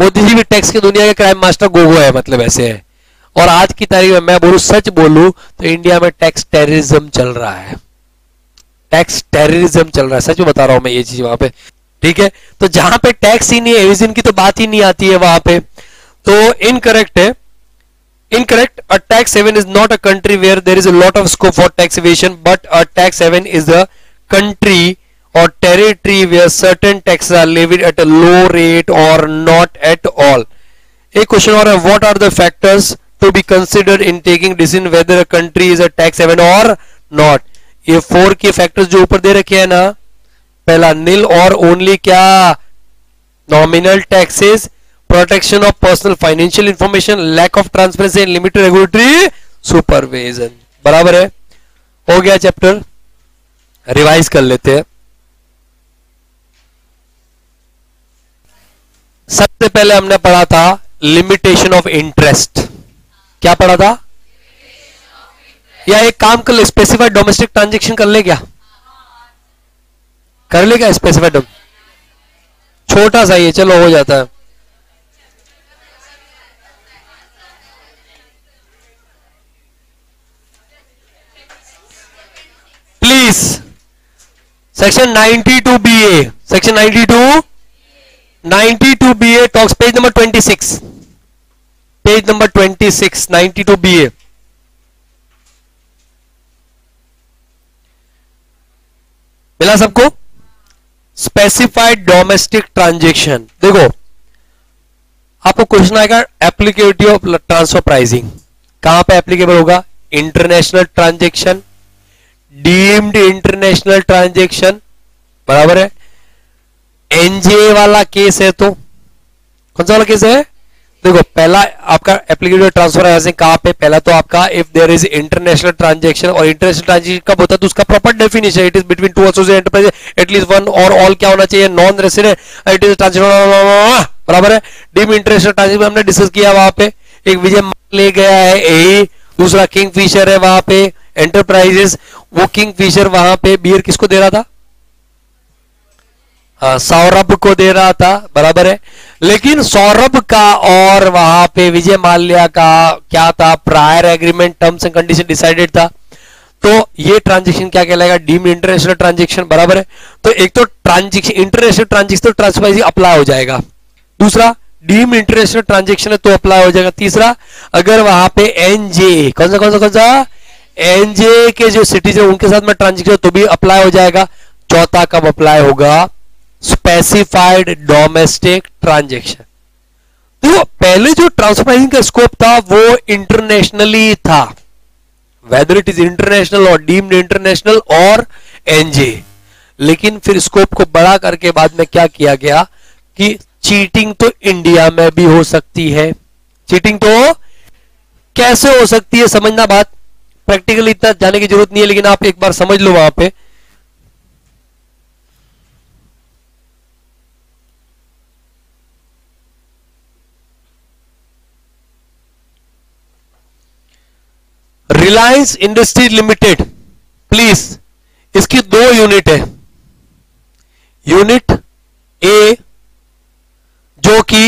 Speaker 1: मोदी जी भी टैक्स की दुनिया के क्राइम मास्टर गोगो है मतलब ऐसे है और आज की तारीख में मैं बोलू सच बोलू तो इंडिया में टैक्स टेररिज्म चल रहा है टैक्स टेररिज्म चल रहा है सच में बता रहा हूं मैं ये चीज वहां पे ठीक है तो जहां पे टैक्स ही नहीं है एविजन की तो बात ही नहीं आती है वहां पे तो इनकरेक्ट है incorrect a tax haven is not a country where there is a lot of scope for tax evasion but a tax haven is a country or territory where certain taxes are levied at a low rate or not at all a question or what are the factors to be considered in taking decision whether a country is a tax haven or not ye four के factors jo upar de rakhe hai na pehla nil or only kya nominal taxes protection of personal financial information lack of transparency and limited regulatory supervision बराबर है हो गया chapter revise कर लेते हैं सबसे पहले हमने पढ़ा था लिमिटेशन ऑफ इंटरेस्ट क्या पढ़ा था या एक काम कर ले स्पेसिफाइड डोमेस्टिक ट्रांजेक्शन कर ले क्या कर ले क्या स्पेसिफाइड छोटा सा ये चलो हो जाता है 1930 section 92 A section 92 B A talks page number 26 page number 26 92 A मिला सबको स्पेसिफाइड डोमेस्टिक ट्रांजेक्शन देखो आपको क्वेश्चन आएगा एप्लीकेबिलिटी ऑफ ट्रांसफर प्राइसिंग कहां पे एप्लीकेबल होगा international transaction deemed international transaction बराबर है एनजीए वाला केस है तो कौन सा वाला केस है देखो पहला आपका एप्लीकेशन ट्रांसफर है कहां पे पहला तो आपका if there is international transaction और इंटरनेशनल ट्रांजेक्शन कब होता है तो उसका proper definition it is between two associate enterprise at least one और ऑल क्या होना चाहिए non resident it is transaction बराबर है डीम इंटरनेशनल ट्रांजेक्शन हमने डिस्कस किया वहां पे एक विजय ले गया है यही e, दूसरा किंग फिशर है वहां पे एंटरप्राइजेस वो किंग फिशर वहां पे बियर किसको दे रहा था हाँ, सौरभ को दे रहा था बराबर है लेकिन सौरभ का और वहां पे विजय माल्या का क्या था prior agreement terms and condition decided था तो ये ट्रांजेक्शन क्या कहलाएगा डीम इंटरनेशनल ट्रांजेक्शन बराबर है तो एक तो transaction international transaction transfer apply हो जाएगा दूसरा डीम इंटरनेशनल ट्रांजेक्शन है तो अप्लाई हो जाएगा तीसरा अगर वहां पे एनजे कौन सा कौन सा कौन सा एनजे के जो सिटीजन उनके साथ में ट्रांजेक्शन तो भी अप्लाई हो जाएगा चौथा कब अप्लाई होगा स्पेसिफाइड डोमेस्टिक ट्रांजेक्शन देखो पहले जो ट्रांसफरिंग का स्कोप था वो इंटरनेशनली था वेदर इट इज इंटरनेशनल और डीम्ड इंटरनेशनल और एनजे लेकिन फिर स्कोप को बड़ा करके बाद में क्या किया गया कि चीटिंग तो इंडिया में भी हो सकती है चीटिंग तो कैसे हो सकती है समझना बात प्रैक्टिकल इतना जाने की जरूरत नहीं है लेकिन आप एक बार समझ लो वहां पे रिलायंस इंडस्ट्री लिमिटेड प्लीज इसकी दो यूनिट है यूनिट ए जो कि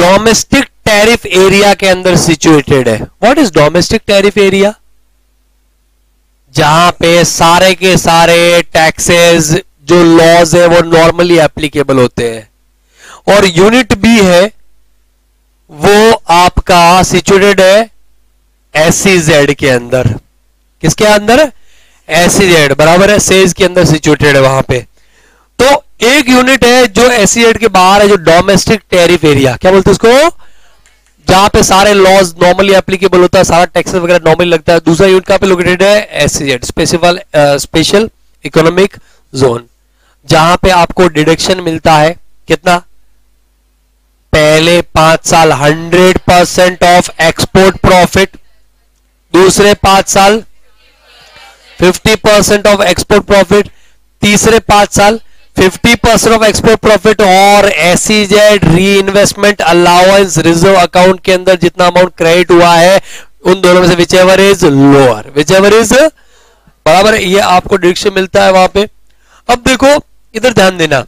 Speaker 1: डोमेस्टिक टैरिफ एरिया के अंदर सिचुएटेड है what is domestic tariff area जहां पे सारे के सारे टैक्सेस जो लॉज है वो नॉर्मली एप्लीकेबल होते हैं और यूनिट बी है वो आपका सिचुएटेड है एससीजेड के अंदर किसके अंदर एससीजेड बराबर है सेज के अंदर सिचुएटेड है वहां पे तो एक यूनिट है जो एससीजेड के बाहर है जो डोमेस्टिक टेरिफ एरिया क्या बोलते हैं उसको जहां पे सारे लॉज नॉर्मली एप्लीकेबल होता है सारा टैक्सेस वगैरह नॉर्मली लगता है दूसरा यूनिट कहां पे लोकेटेड है एससीजेड स्पेसिफल स्पेशल इकोनॉमिक जोन जहां पे आपको डिडक्शन मिलता है कितना पहले पांच साल hundred percent of export profit दूसरे पांच साल fifty percent of export profit तीसरे पांच साल fifty percent of export profit और SEZ reinvestment allowance reserve account के अंदर जितना अमाउंट क्रेडिट हुआ है उन दोनों में से whichever is lower whichever is बराबर ये आपको डिडक्शन मिलता है वहां पे अब देखो इधर ध्यान देना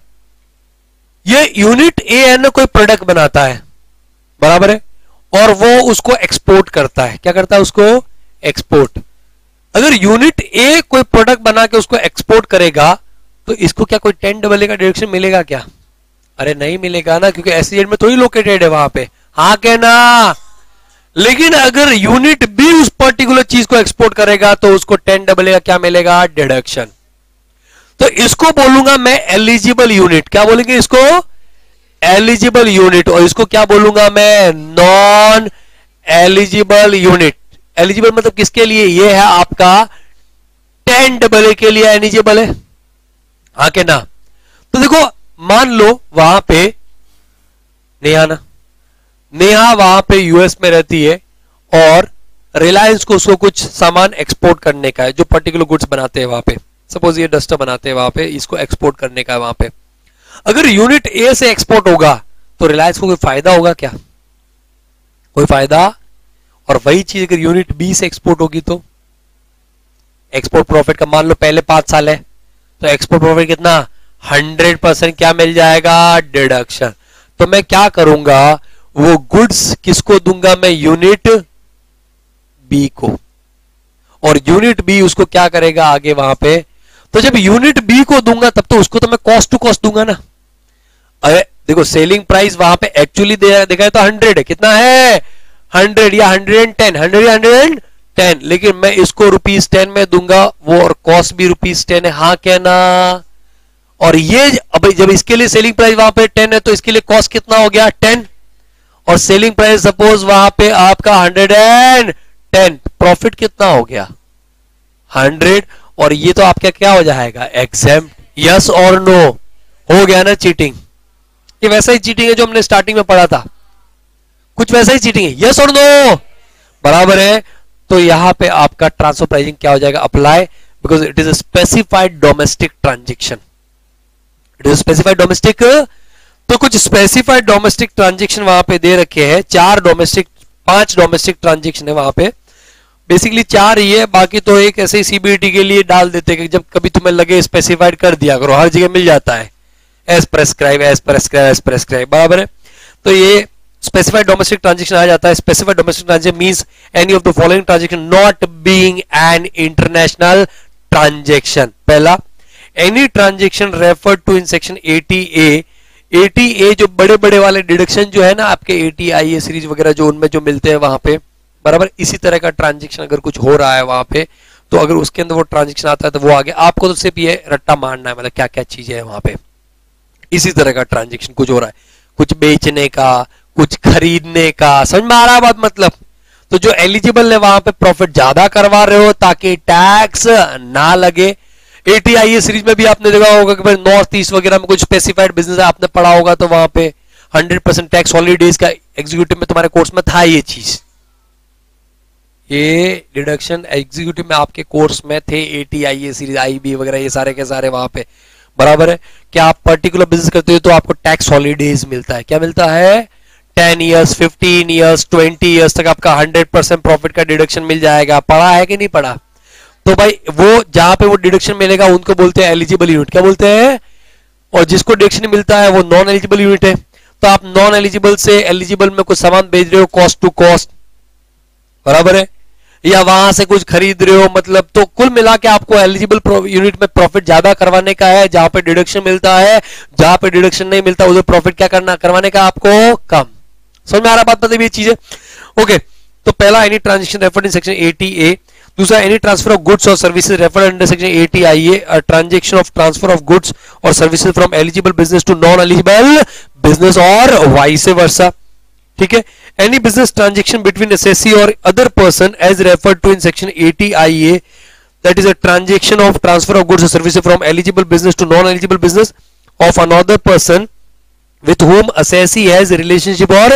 Speaker 1: ये यूनिट ए एन कोई प्रोडक्ट बनाता है बराबर है और वो उसको एक्सपोर्ट करता है क्या करता है उसको एक्सपोर्ट अगर यूनिट ए कोई प्रोडक्ट बना के उसको एक्सपोर्ट करेगा तो इसको क्या कोई टेन डबल ए का डायरेक्शन मिलेगा क्या अरे नहीं मिलेगा ना क्योंकि एस e में थोड़ी तो लोकेटेड है वहां पे हाँ कहना लेकिन अगर यूनिट भी उस पर्टिकुलर चीज को एक्सपोर्ट करेगा तो उसको टेन डबल ए का क्या मिलेगा डिडक्शन तो इसको बोलूंगा मैं एलिजिबल यूनिट क्या बोलेंगे इसको एलिजिबल यूनिट और इसको क्या बोलूंगा मैं नॉन एलिजिबल यूनिट एलिजिबल मतलब किसके लिए ये है आपका टेन डबल ए के लिए एलिजिबल है हाँ के ना तो देखो मान लो वहां पे नेहा ना नेहा वहां पे यूएस में रहती है और रिलायंस को उसको कुछ सामान एक्सपोर्ट करने का है जो पर्टिकुलर गुड्स बनाते हैं वहां पे सपोज ये डस्टर बनाते हैं वहां पे इसको एक्सपोर्ट करने का है वहां पे अगर यूनिट ए से एक्सपोर्ट होगा तो रिलायंस को कोई फायदा होगा क्या कोई फायदा और वही चीज अगर यूनिट बी से एक्सपोर्ट होगी तो एक्सपोर्ट प्रॉफिट का मान लो पहले पांच साल है तो एक्सपोर्ट प्रॉफिट कितना हंड्रेड परसेंट क्या मिल जाएगा डिडक्शन तो मैं क्या करूंगा वो गुड्स किसको दूंगा मैं यूनिट बी को और यूनिट बी उसको क्या करेगा आगे वहां पे तो जब यूनिट बी को दूंगा तब तो उसको तो मैं कॉस्ट टू कॉस्ट दूंगा ना अरे देखो सेलिंग प्राइस वहां पे एक्चुअली देखा है तो हंड्रेड है कितना है हंड्रेड या हंड्रेड एंड टेन हंड्रेड या हंड्रेड एंड टेन लेकिन मैं इसको रुपीज टेन में दूंगा वो और कॉस्ट भी रुपीज टेन है हाँ कहना और ये अब जब इसके लिए सेलिंग प्राइस वहां पे टेन है तो इसके लिए कॉस्ट कितना हो गया टेन और सेलिंग प्राइस सपोज वहां पे आपका हंड्रेड एंड टेन प्रॉफिट कितना हो गया हंड्रेड और ये तो आपका क्या हो जाएगा एग्जाम यस और नो हो गया ना चीटिंग ये वैसा ही चीटिंग है जो हमने स्टार्टिंग में पढ़ा था कुछ वैसा ही चीटिंग है यस और नो बराबर है तो यहां पे आपका ट्रांसफर प्राइसिंग क्या हो जाएगा apply because it is specified domestic transaction it is specified domestic तो कुछ स्पेसिफाइड डोमेस्टिक ट्रांजेक्शन वहां पे दे रखे हैं चार डोमेस्टिक पांच डोमेस्टिक ट्रांजेक्शन है वहां पे बेसिकली चार ही है बाकी तो एक ऐसे सीबीटी के लिए डाल देते कि जब कभी तुम्हें लगे स्पेसिफाइड कर दिया करो हर जगह मिल जाता है as prescribe as prescribe as prescribe बराबर है तो ये स्पेसिफाइड डोमेस्टिक ट्रांजेक्शन आ जाता है specified domestic transaction means any of the following transaction not being an international transaction पहला any transaction refer to in section eighty A eighty A जो बड़े बड़े वाले डिडक्शन जो है ना आपके A T I A series वगैरह जो उनमें जो मिलते हैं वहां पे बराबर इसी तरह का ट्रांजेक्शन अगर कुछ हो रहा है वहां पे तो अगर उसके अंदर वो ट्रांजेक्शन आता है तो वो आगे आपको तो सिर्फ ये रट्टा मारना है मतलब क्या क्या चीजें है वहां पे इसी तरह का ट्रांजेक्शन कुछ हो रहा है कुछ बेचने का कुछ खरीदने का समझ में आ रहा है बात मतलब तो जो एलिजिबल है वहां पे प्रॉफिट ज्यादा करवा रहे हो ताकि टैक्स ना लगे एटीआई सीरीज e में भी आपने देखा होगा कि भाई नॉर्थ ईस्ट वगैरह में कुछ स्पेसिफाइड बिजनेस आपने पढ़ा होगा तो वहां पे 100 परसेंट टैक्स हॉलीडेज का एग्जीक्यूटिव में तुम्हारे कोर्स में था ये चीज ये डिडक्शन एग्जीक्यूटिव में आपके कोर्स में थे एटीआई सीरीज बी वगैरह ये सारे के सारे वहां पे बराबर है क्या आप पर्टिकुलर बिजनेस करते हो तो आपको टैक्स हॉलीडेज मिलता है क्या मिलता है ten years fifteen years twenty years तक आपका हंड्रेड परसेंट प्रॉफिट का डिडक्शन मिल जाएगा पढ़ा है कि नहीं पढ़ा तो भाई वो जहां पे वो डिडक्शन मिलेगा उनको बोलते हैं एलिजिबल यूनिट क्या बोलते हैं और जिसको डिडक्शन मिलता है वो नॉन एलिजिबल यूनिट है तो आप नॉन एलिजिबल से एलिजिबल में कुछ सामान बेच रहे हो कॉस्ट टू कॉस्ट बराबर है या वहां से कुछ खरीद रहे हो मतलब तो कुल मिला के आपको एलिजिबल यूनिट में प्रॉफिट ज्यादा करवाने का है जहां पे डिडक्शन मिलता है जहां पे डिडक्शन नहीं मिलता उधर प्रॉफिट क्या करना करवाने का आपको कम समझ में आ रहा बात मतलब ये चीज है ओके तो पहला any transaction refer in section eighty A दूसरा एनी ट्रांसफर ऑफ गुड्स और services refer under section eighty I A transaction of transfer of goods और services from eligible business to non eligible business और vice versa ठीक है any business transaction between SSC और other person as refer to in section eighty I A that is a transaction of transfer of goods और services from eligible business to non eligible business of another person with home assessee has relationship और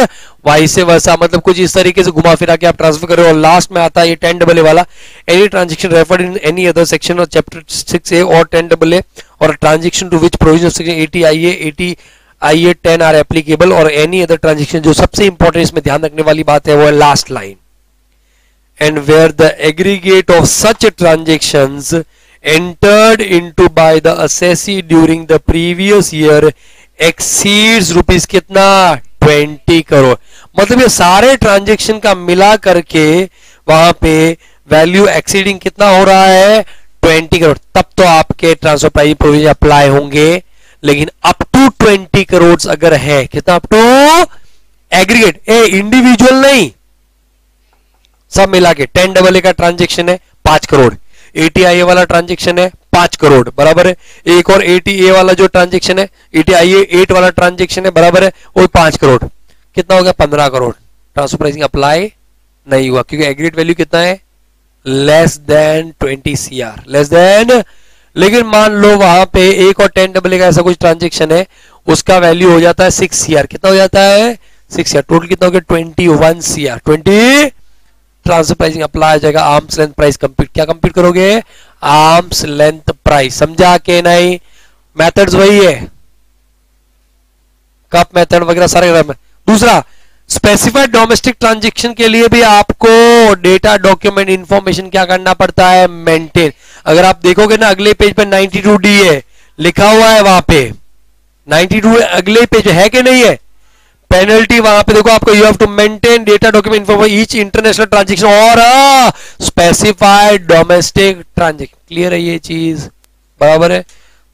Speaker 1: vice वैसा मतलब कुछ इस तरीके से घुमा फिरा के आप ट्रांसफर हो और लास्ट में आता है ये टेन डबल ए वाला any transaction referred in any other section और चैप्टर सिक्स ए और टेन डबल ए और transaction to which provision section eighty I A eighty I A ten are applicable और any other transaction जो सबसे important इसमें ध्यान रखने वाली बात है वो है last line and where the aggregate of such entered into by the assessee during the previous year exceeds rupees कितना ट्वेंटी करोड़ मतलब ये सारे ट्रांजेक्शन का मिला करके वहां पे वैल्यू एक्सीडिंग कितना हो रहा है ट्वेंटी करोड़ तब तो आपके ट्रांसफर प्राइस प्रोविजन अप्लाई होंगे लेकिन अप टू ट्वेंटी करोड़ अगर है कितना up to aggregate a individual नहीं सब मिला के टेन डबल ए का ट्रांजेक्शन है पांच करोड़ एटीआई वाला ट्रांजेक्शन है पांच करोड़ बराबर है एक और एटी ए वाला जो ट्रांजेक्शन है एटी आई एट वाला ट्रांजेक्शन है बराबर है वो पांच करोड़ कितना हो गया पंद्रह करोड़ ट्रांसफर प्राइसिंग अप्लाई नहीं हुआ क्योंकि एग्रीड वैल्यू कितना है less than twenty C R less than लेकिन मान लो वहां पे एक और टेन डबल का ऐसा कुछ ट्रांजेक्शन है उसका वैल्यू हो जाता है सिक्स सी कितना हो जाता है सिक्स आर टोटल कितना हो गया twenty one C twenty transfer pricing apply हो जाएगा आर्म्स लेंथ प्राइस कंप्लीट क्या कंप्लीट करोगे आर्म्स लेंथ प्राइस समझा के नहीं मेथड्स वही है कप मेथड वगैरह सारे दूसरा स्पेसिफाइड डोमेस्टिक ट्रांजेक्शन के लिए भी आपको डेटा डॉक्यूमेंट इंफॉर्मेशन क्या करना पड़ता है मेंटेन अगर आप देखोगे ना अगले पेज पर नाइनटी डी है लिखा हुआ है वहां पे 92 अगले पेज है कि नहीं है पेनल्टी वहां पे देखो आपको you have to maintain data document for each international transaction और स्पेसिफाइड डोमेस्टिक ट्रांजेक्शन क्लियर है ये चीज बराबर है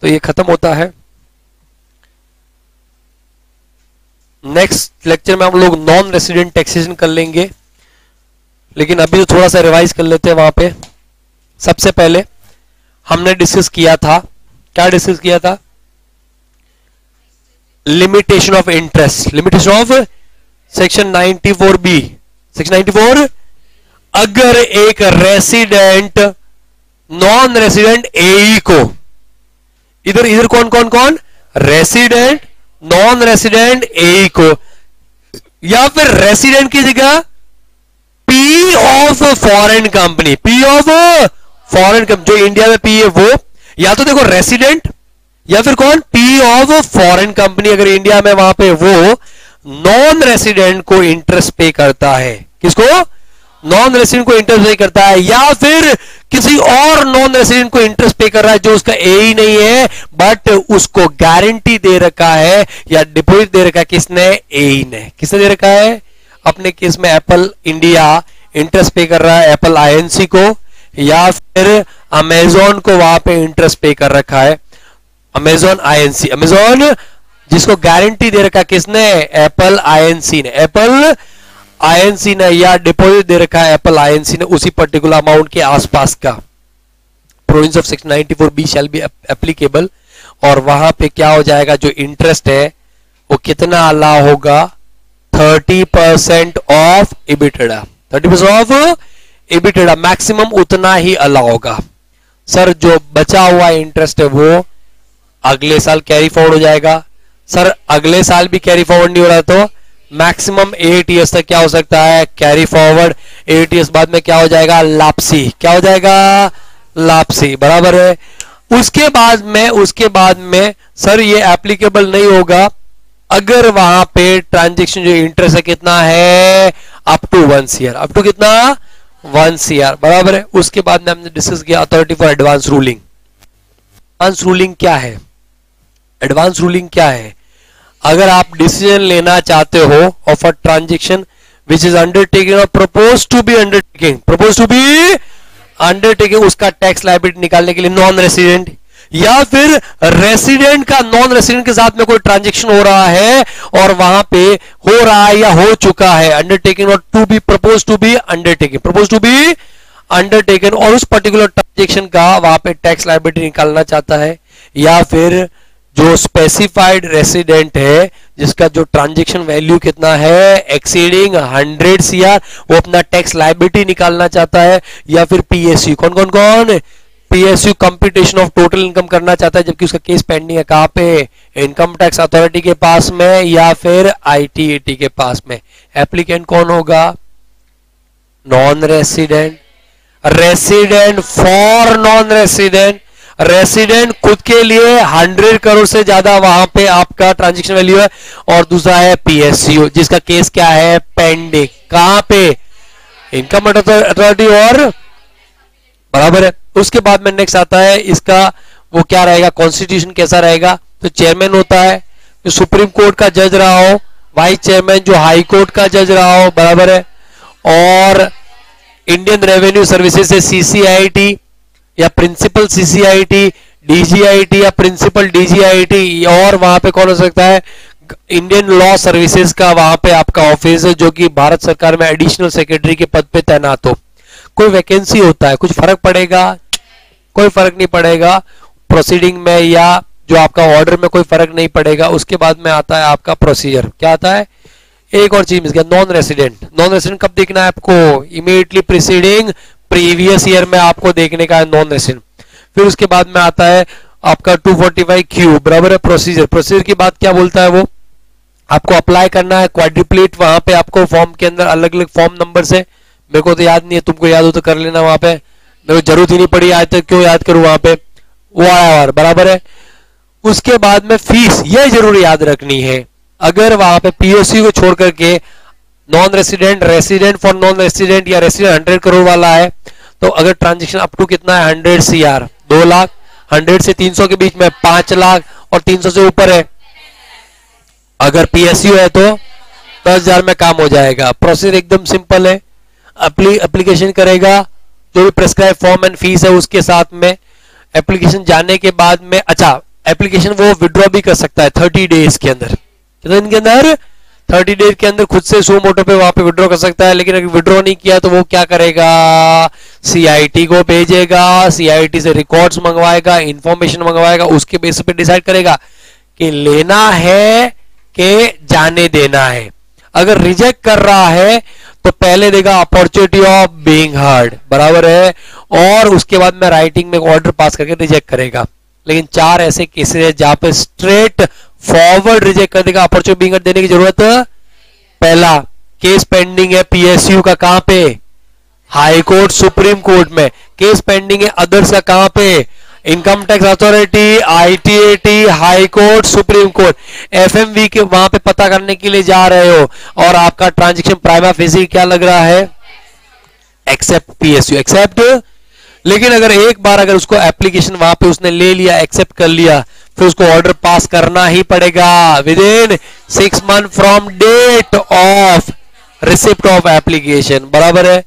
Speaker 1: तो ये खत्म होता है नेक्स्ट लेक्चर में हम लोग नॉन रेसिडेंट टैक्सेशन कर लेंगे लेकिन अभी तो थोड़ा सा रिवाइज कर लेते हैं वहां पे सबसे पहले हमने डिस्कस किया था क्या डिस्कस किया था limitation of interest limitation of section ninety four B section ninety four अगर एक रेसिडेंट नॉन रेसिडेंट ए को इधर इधर कौन कौन कौन रेसिडेंट नॉन रेसिडेंट ए को या फिर रेसिडेंट की जगह P of foreign company P of foreign company जो इंडिया में पी है वो या तो देखो रेसिडेंट या फिर कौन पी ऑफ फॉरेन कंपनी अगर इंडिया में वहां पे वो नॉन रेसिडेंट को इंटरेस्ट पे करता है किसको नॉन रेसिडेंट को इंटरेस्ट पे करता है या फिर किसी और नॉन रेसिडेंट को इंटरेस्ट पे कर रहा है जो उसका ए ही नहीं है बट उसको गारंटी दे रखा है या डिपोजिट दे रखा है किसने ए ही ने किसने दे रखा है अपने केस में एप्पल इंडिया इंटरेस्ट पे कर रहा है एप्पल आईएनसी को या फिर अमेजोन को वहां पे इंटरेस्ट पे कर रखा है अमेजोन आईएनसी अमेजोन जिसको गारंटी दे रखा किसने एप्पल आईएनसी ने एप्पल आईएनसी ने या डिपॉजिट दे रखा है एप्पल आईएनसी ने उसी पर्टिकुलर अमाउंट के आसपास का province of six ninety four B shall be applicable और वहां पे क्या हो जाएगा जो इंटरेस्ट है वो कितना अला होगा thirty percent of EBITDA thirty percent of EBITDA maximum उतना ही अला होगा सर जो बचा हुआ इंटरेस्ट है वो अगले साल कैरी फॉरवर्ड हो जाएगा सर अगले साल भी कैरी फॉरवर्ड नहीं हो रहा तो मैक्सिमम एट ईयर्स तक क्या हो सकता है कैरी फॉरवर्ड एट ईयर्स बाद में क्या हो जाएगा लापसी क्या हो जाएगा लापसी बराबर है उसके बाद में उसके बाद में सर ये एप्लीकेबल नहीं होगा अगर वहां पे ट्रांजेक्शन जो इंटरेस्ट है कितना है up to one CR up to कितना वन सीयर बराबर है उसके बाद में हमने डिस्कस किया authority for advance ruling advance ruling क्या है एडवांस रूलिंग क्या है अगर आप डिसीजन लेना चाहते हो of a transaction which is undertaking और propose to be undertaking propose to be undertaking उसका टैक्स लाइबिलिटी निकालने के लिए नॉन रेसिडेंट या फिर रेसिडेंट का नॉन रेसिडेंट के साथ में कोई ट्रांजेक्शन हो रहा है और वहां पे हो रहा है या हो चुका है अंडरटेकिंग और to be propose to be undertaking propose to be undertaking और उस पर्टिकुलर ट्रांजेक्शन का वहां पे टैक्स लाइबिलिटी निकालना चाहता है या फिर जो स्पेसिफाइड रेसिडेंट है जिसका जो ट्रांजेक्शन वैल्यू कितना है एक्सीडिंग 100 सीआर वो अपना टैक्स लाइबिलिटी निकालना चाहता है या फिर पीएसयू कौन कौन कौन PSU competition of total income करना चाहता है जबकि उसका केस पेंडिंग है कहां पे इनकम टैक्स अथॉरिटी के पास में या फिर आई e के पास में एप्लीकेंट कौन होगा non resident resident for non resident resident खुद के लिए 100 करोड़ से ज्यादा वहां पे आपका ट्रांजेक्शन वैल्यू है और दूसरा है पीएससीओ जिसका केस क्या है पेंडिंग कहां पे इनकम अथॉरिटी और बराबर है उसके बाद में नेक्स्ट आता है इसका वो क्या रहेगा कॉन्स्टिट्यूशन कैसा रहेगा तो चेयरमैन होता है जो सुप्रीम कोर्ट का जज रहा हो वाइस चेयरमैन जो हाई कोर्ट का जज रहा हो बराबर है और इंडियन रेवेन्यू सर्विसेज से सीसीआईटी या प्रिंसिपल सीसीआईटी डीजीआईटी या प्रिंसिपल डीजीआईटी और वहां पे कौन हो सकता है इंडियन लॉ सर्विसेज का वहां पे आपका ऑफिस है जो कि भारत सरकार में एडिशनल सेक्रेटरी के पद पे तैनात हो कोई वैकेंसी होता है कुछ फर्क पड़ेगा कोई फर्क नहीं पड़ेगा प्रोसीडिंग में या जो आपका ऑर्डर में कोई फर्क नहीं पड़ेगा उसके बाद में आता है आपका प्रोसीजर क्या आता है एक और चीज मिस गया नॉन रेसिडेंट नॉन रेसिडेंट कब देखना है आपको इमीडिएटली प्रिसीडिंग प्रीवियस ईयर में आपको देखने का है नॉन रेसिन फिर उसके बाद में आता है आपका 245 क्यू बराबर है प्रोसीजर प्रोसीजर की बात क्या बोलता है वो आपको अप्लाई करना है क्वाड्रिप्लेट वहां पे आपको फॉर्म के अंदर अलग अलग फॉर्म नंबर से मेरे को तो याद नहीं है तुमको याद हो तो कर लेना वहां पे मेरे को जरूरत ही नहीं पड़ी आज तक क्यों याद करूं वहां पे वो आया और बराबर है उसके बाद में फीस ये जरूर याद रखनी है अगर वहां पे पीओसी को छोड़ करके non resident resident for non resident या रेसिडेंट हंड्रेड करोड़ वाला है तो अगर ट्रांजेक्शन अप टू कितना है हंड्रेड सी आर दो लाख हंड्रेड से तीन सौ के बीच में पांच लाख और तीन सौ से ऊपर है अगर पीएसयू है तो दस हजार में काम हो जाएगा प्रोसेस एकदम सिंपल है एप्लीकेशन करेगा जो भी प्रेस्क्राइब फॉर्म एंड फीस है उसके साथ में एप्लीकेशन जाने के बाद में अच्छा एप्लीकेशन वो विड्रॉ भी कर सकता है थर्टी डेज के अंदर कितने दिन के अंदर थर्टी डेज के अंदर खुद से सो मोटो पे वहां पे विड्रॉ कर सकता है लेकिन अगर विड्रॉ नहीं किया तो वो क्या करेगा सीआईटी को भेजेगा सीआईटी से रिकॉर्ड्स मंगवाएगा इंफॉर्मेशन मंगवाएगा उसके बेस पे डिसाइड करेगा कि लेना है के जाने देना है अगर रिजेक्ट कर रहा है तो पहले देगा अपॉर्चुनिटी ऑफ बीइंग हर्ड बराबर है और उसके बाद में राइटिंग में ऑर्डर पास करके रिजेक्ट करेगा लेकिन चार ऐसे केसेस है जहां पर स्ट्रेट फॉरवर्ड रिजेक्ट करने का अपॉर्चुनिटी देने की जरूरत पहला केस पेंडिंग है पीएसयू का कहां पे हाई कोर्ट सुप्रीम कोर्ट में केस पेंडिंग है अदर्स का कहां पे income tax authority ITAT high court supreme court FMV के वहां पे पता करने के लिए जा रहे हो और आपका ट्रांजेक्शन प्राइमा फेसी क्या लग रहा है एक्सेप्ट पीएसयू एक्सेप्ट लेकिन अगर एक बार अगर उसको एप्लीकेशन वहां पे उसने ले लिया एक्सेप्ट कर लिया फिर उसको ऑर्डर पास करना ही पड़ेगा within six month from date of receipt of application बराबर है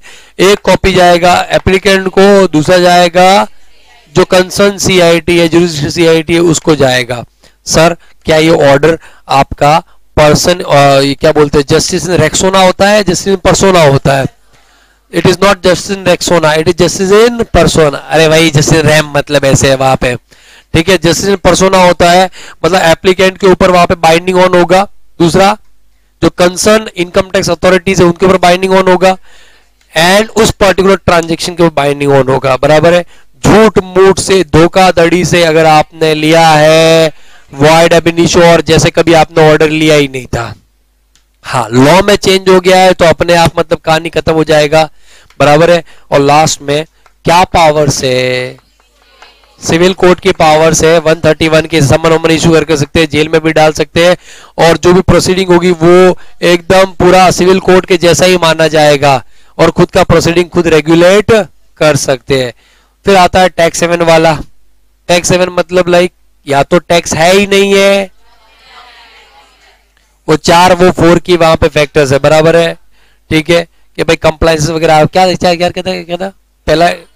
Speaker 1: एक कॉपी जाएगा एप्लीकेंट को दूसरा जाएगा जो कंसर्न सीआईटी है जुडिशियल सीआईटी है उसको जाएगा सर क्या ये ऑर्डर आपका पर्सन क्या बोलते हैं जस्टिस इन रेक्सोना होता है जस्टिस इन परसोना होता है it is not justice in Rexona it is justice in persona अरे भाई जस्टिस रैम मतलब ऐसे है वहां पे ठीक है जस्टिस परसोना होता है मतलब एप्लीकेंट के ऊपर वहां पे बाइंडिंग ऑन होगा दूसरा जो कंसर्न इनकम टैक्स अथॉरिटीज है उनके ऊपर बाइंडिंग ऑन होगा एंड उस पर्टिकुलर ट्रांजेक्शन के ऊपर बाइंडिंग ऑन होगा बराबर है झूठ मूठ से धोखाधड़ी से अगर आपने लिया है वाइड एबिनिशो और जैसे कभी आपने ऑर्डर लिया ही नहीं था हाँ लॉ में चेंज हो गया है तो अपने आप मतलब कहानी खत्म हो जाएगा बराबर है और लास्ट में क्या पावर्स है सिविल कोर्ट की पावर्स है 131 के समन वमन इशू कर सकते हैं जेल में भी डाल सकते हैं और जो भी प्रोसीडिंग होगी वो एकदम पूरा सिविल कोर्ट के जैसा ही माना जाएगा और खुद का प्रोसीडिंग खुद रेगुलेट कर सकते हैं फिर आता है टैक्स सेवन वाला टैक्स सेवन मतलब लाइक या तो टैक्स है ही नहीं है वो चार वो फोर की वहां पे फैक्टर्स है बराबर है ठीक है कि भाई कंप्लाइंस वगैरह क्या क्या क्या था पहला